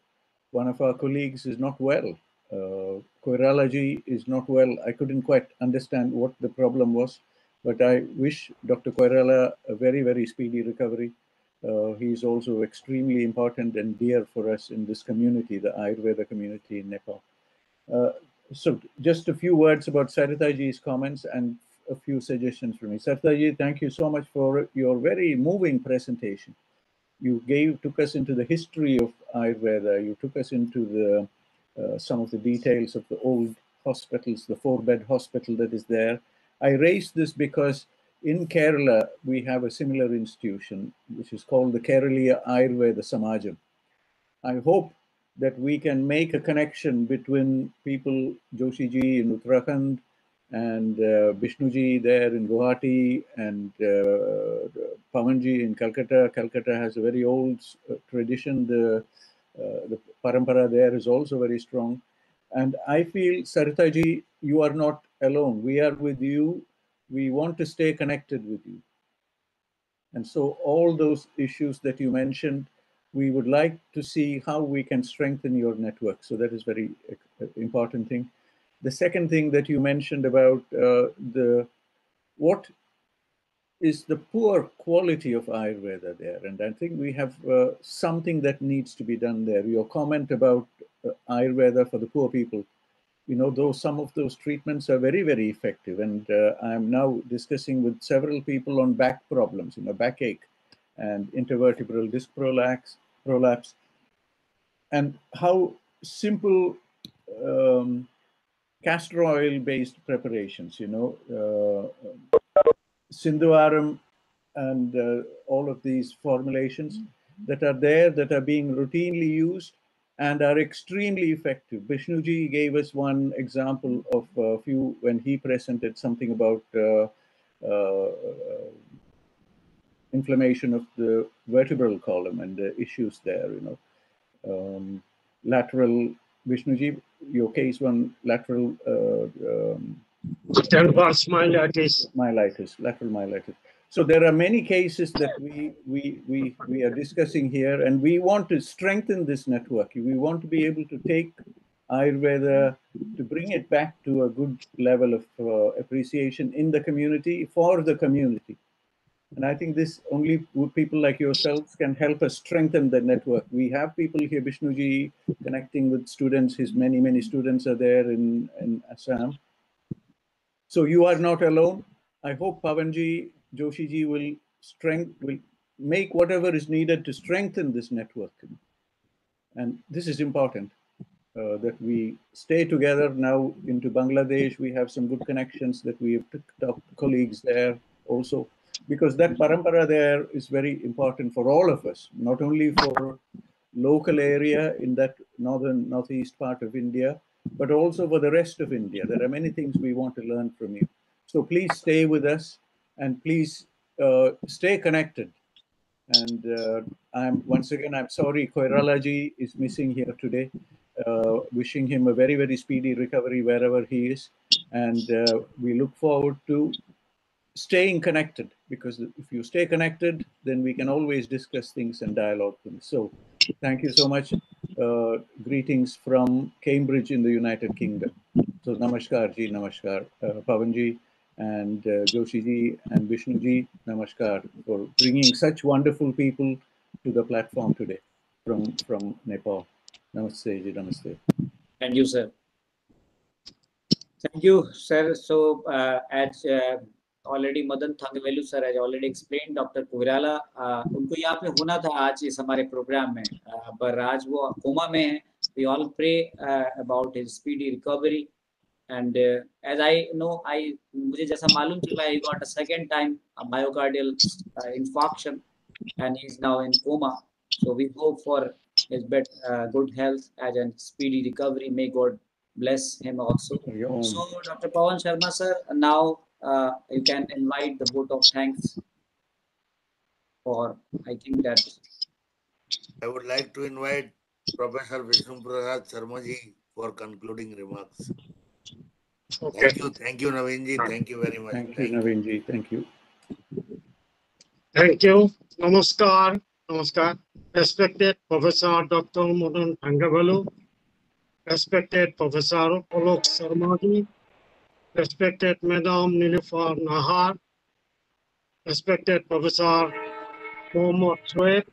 one of our colleagues is not well. Uh, Koiralaji is not well. I couldn't quite understand what the problem was, but I wish Dr. Koirala a very, very speedy recovery. Uh, he is also extremely important and dear for us in this community, the Ayurveda community in Nepal. Uh, so just a few words about Saritaji's comments and a few suggestions from me. Saritaji, thank you so much for your very moving presentation. You gave took us into the history of Ayurveda. You took us into the uh, some of the details of the old hospitals, the four-bed hospital that is there. I raised this because in Kerala we have a similar institution which is called the Kerala Ayurveda Samajam. I hope that we can make a connection between people, Joshiji in Uttarakhand and uh, Vishnuji there in Guwahati and uh, in Calcutta. Calcutta has a very old uh, tradition. The, uh, the parampara there is also very strong. And I feel, Saritaji, you are not alone. We are with you. We want to stay connected with you. And so all those issues that you mentioned, we would like to see how we can strengthen your network. So that is very uh, important thing. The second thing that you mentioned about uh, the what is the poor quality of Ayurveda there, and I think we have uh, something that needs to be done there. Your comment about uh, Ayurveda for the poor people, you know, those some of those treatments are very very effective, and uh, I'm now discussing with several people on back problems, you know, backache and intervertebral disc prolapse, prolapse. And how simple um, castor oil based preparations, you know, uh, Sindhuvaram and uh, all of these formulations that are there that are being routinely used and are extremely effective. Vishnuji gave us one example of a few when he presented something about uh, uh, inflammation of the vertebral column and the issues there, you know. Um, lateral, Vishnuji, your case one, lateral uh, um, myelitis. myelitis, lateral myelitis. So there are many cases that we, we, we, we are discussing here, and we want to strengthen this network. We want to be able to take Ayurveda to bring it back to a good level of uh, appreciation in the community for the community. And I think this only people like yourselves can help us strengthen the network. We have people here, Vishnuji, connecting with students. His many, many students are there in, in Assam. So you are not alone. I hope Pavanji, Joshiji will strength will make whatever is needed to strengthen this network. And this is important uh, that we stay together now into Bangladesh. We have some good connections that we have picked up colleagues there also, because that parampara there is very important for all of us, not only for local area in that northern northeast part of India, but also for the rest of India. There are many things we want to learn from you. So please stay with us and please uh, stay connected. And uh, I'm once again, I'm sorry, Koiralaji is missing here today. Uh, wishing him a very, very speedy recovery wherever he is. And uh, we look forward to staying connected because if you stay connected, then we can always discuss things and dialogue things. So thank you so much. Uh, greetings from Cambridge in the United Kingdom. So namaskar ji, namaskar, uh, and uh, Joshi ji and Vishnu ji, namaskar for bringing such wonderful people to the platform today from from Nepal. Namaste ji, namaste. Thank you, sir. Thank you, sir. So, uh, as uh, already Madan Thangavelu sir has already explained, Dr. Koirala, uh, उनको यहाँ पे होना था आज इस हमारे programme में, uh, पर आज वो कोमा में है. We all pray uh, about his speedy recovery. and uh, as i know i mujhe jaisa malum chala he got a second time a myocardial uh, infarction and he's now in coma. So we hope for his bet, uh, good health and a speedy recovery. May god bless him also. So dr pawan sharma sir now uh, you can invite the vote of thanks for i think that i would like to invite professor vishnu prasad sharma ji for concluding remarks. Okay. Thank you, thank you, Naveen ji. Thank you very much. Thank you, Naveen ji. Thank you. Thank you. Namaskar. Namaskar. Respected Professor Dr. Madan Thangavelu. Respected Professor Alok Sarmadi. Respected Madam Nilufar Nahar. Respected Professor Mohammad Shoaib.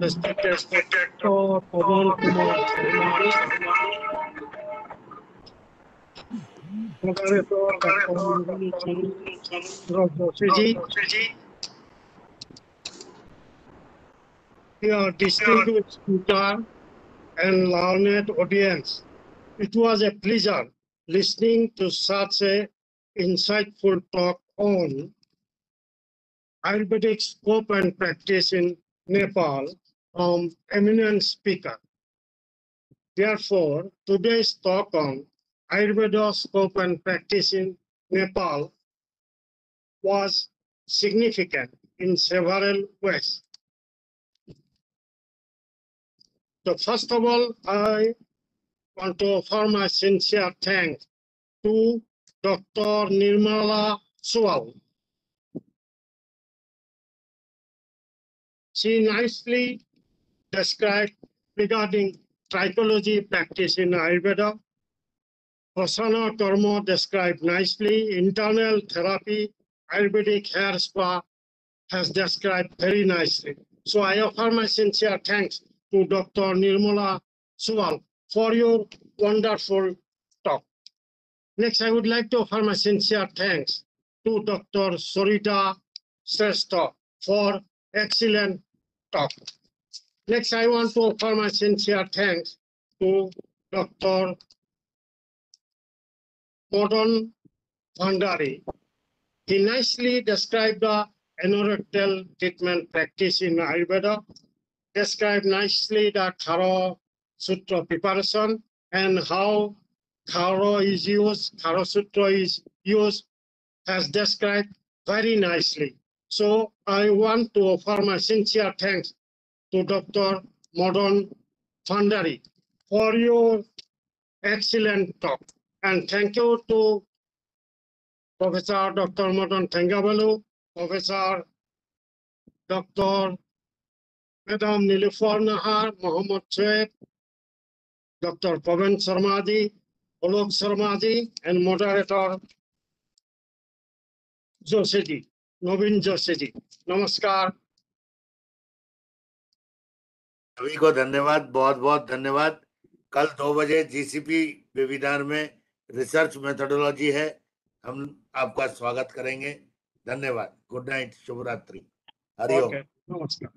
Respected Dr. Pawan Kumar Sarmadi. Moderator Dr. Murali Chandra Joshi. Your distinguished speaker and learned audience, it was a pleasure listening to such a insightful talk on Ayurvedic scope and practice in Nepal from eminent speaker. Therefore, today's talk on Ayurveda scope and practice in Nepal was significant in several ways. So first of all, I want to offer my sincere thanks to Dr. Nirmala Suwal She nicely described regarding trichology practice in Ayurveda. Hosanna Karma described nicely internal therapy, Ayurvedic hair spa has described very nicely. So I offer my sincere thanks to Dr. Nirmala Suwal for your wonderful talk. Next, I would like to offer my sincere thanks to Dr. Sarita Shrestha for excellent talk. Next, I want to offer my sincere thanks to Dr. Madan Bhandari. He nicely described the anorectal treatment practice in Ayurveda, described nicely the Kshara Sutra preparation and how Kshara is used, Kshara Sutra is used, as described very nicely. So I want to offer my sincere thanks to Dr. Madan Bhandari for your excellent talk. And thank you to Professor Dr. Modon Tengabalu, Professor Dr. Madam Nilufar Nahar, Mohammed Shoaib, Dr. Pavan Sarmaji, Alok Sarmaji, and moderator Josiji, Navin Josiji. Namaskar. सभी को धन्यवाद बहुत बहुत धन्यवाद कल दो बजे GCP webinar में रिसर्च मेथोडोलॉजी है हम आपका स्वागत करेंगे। धन्यवाद। गुड नाइट शुभ रात्रि हरिओम Okay, Namaskar.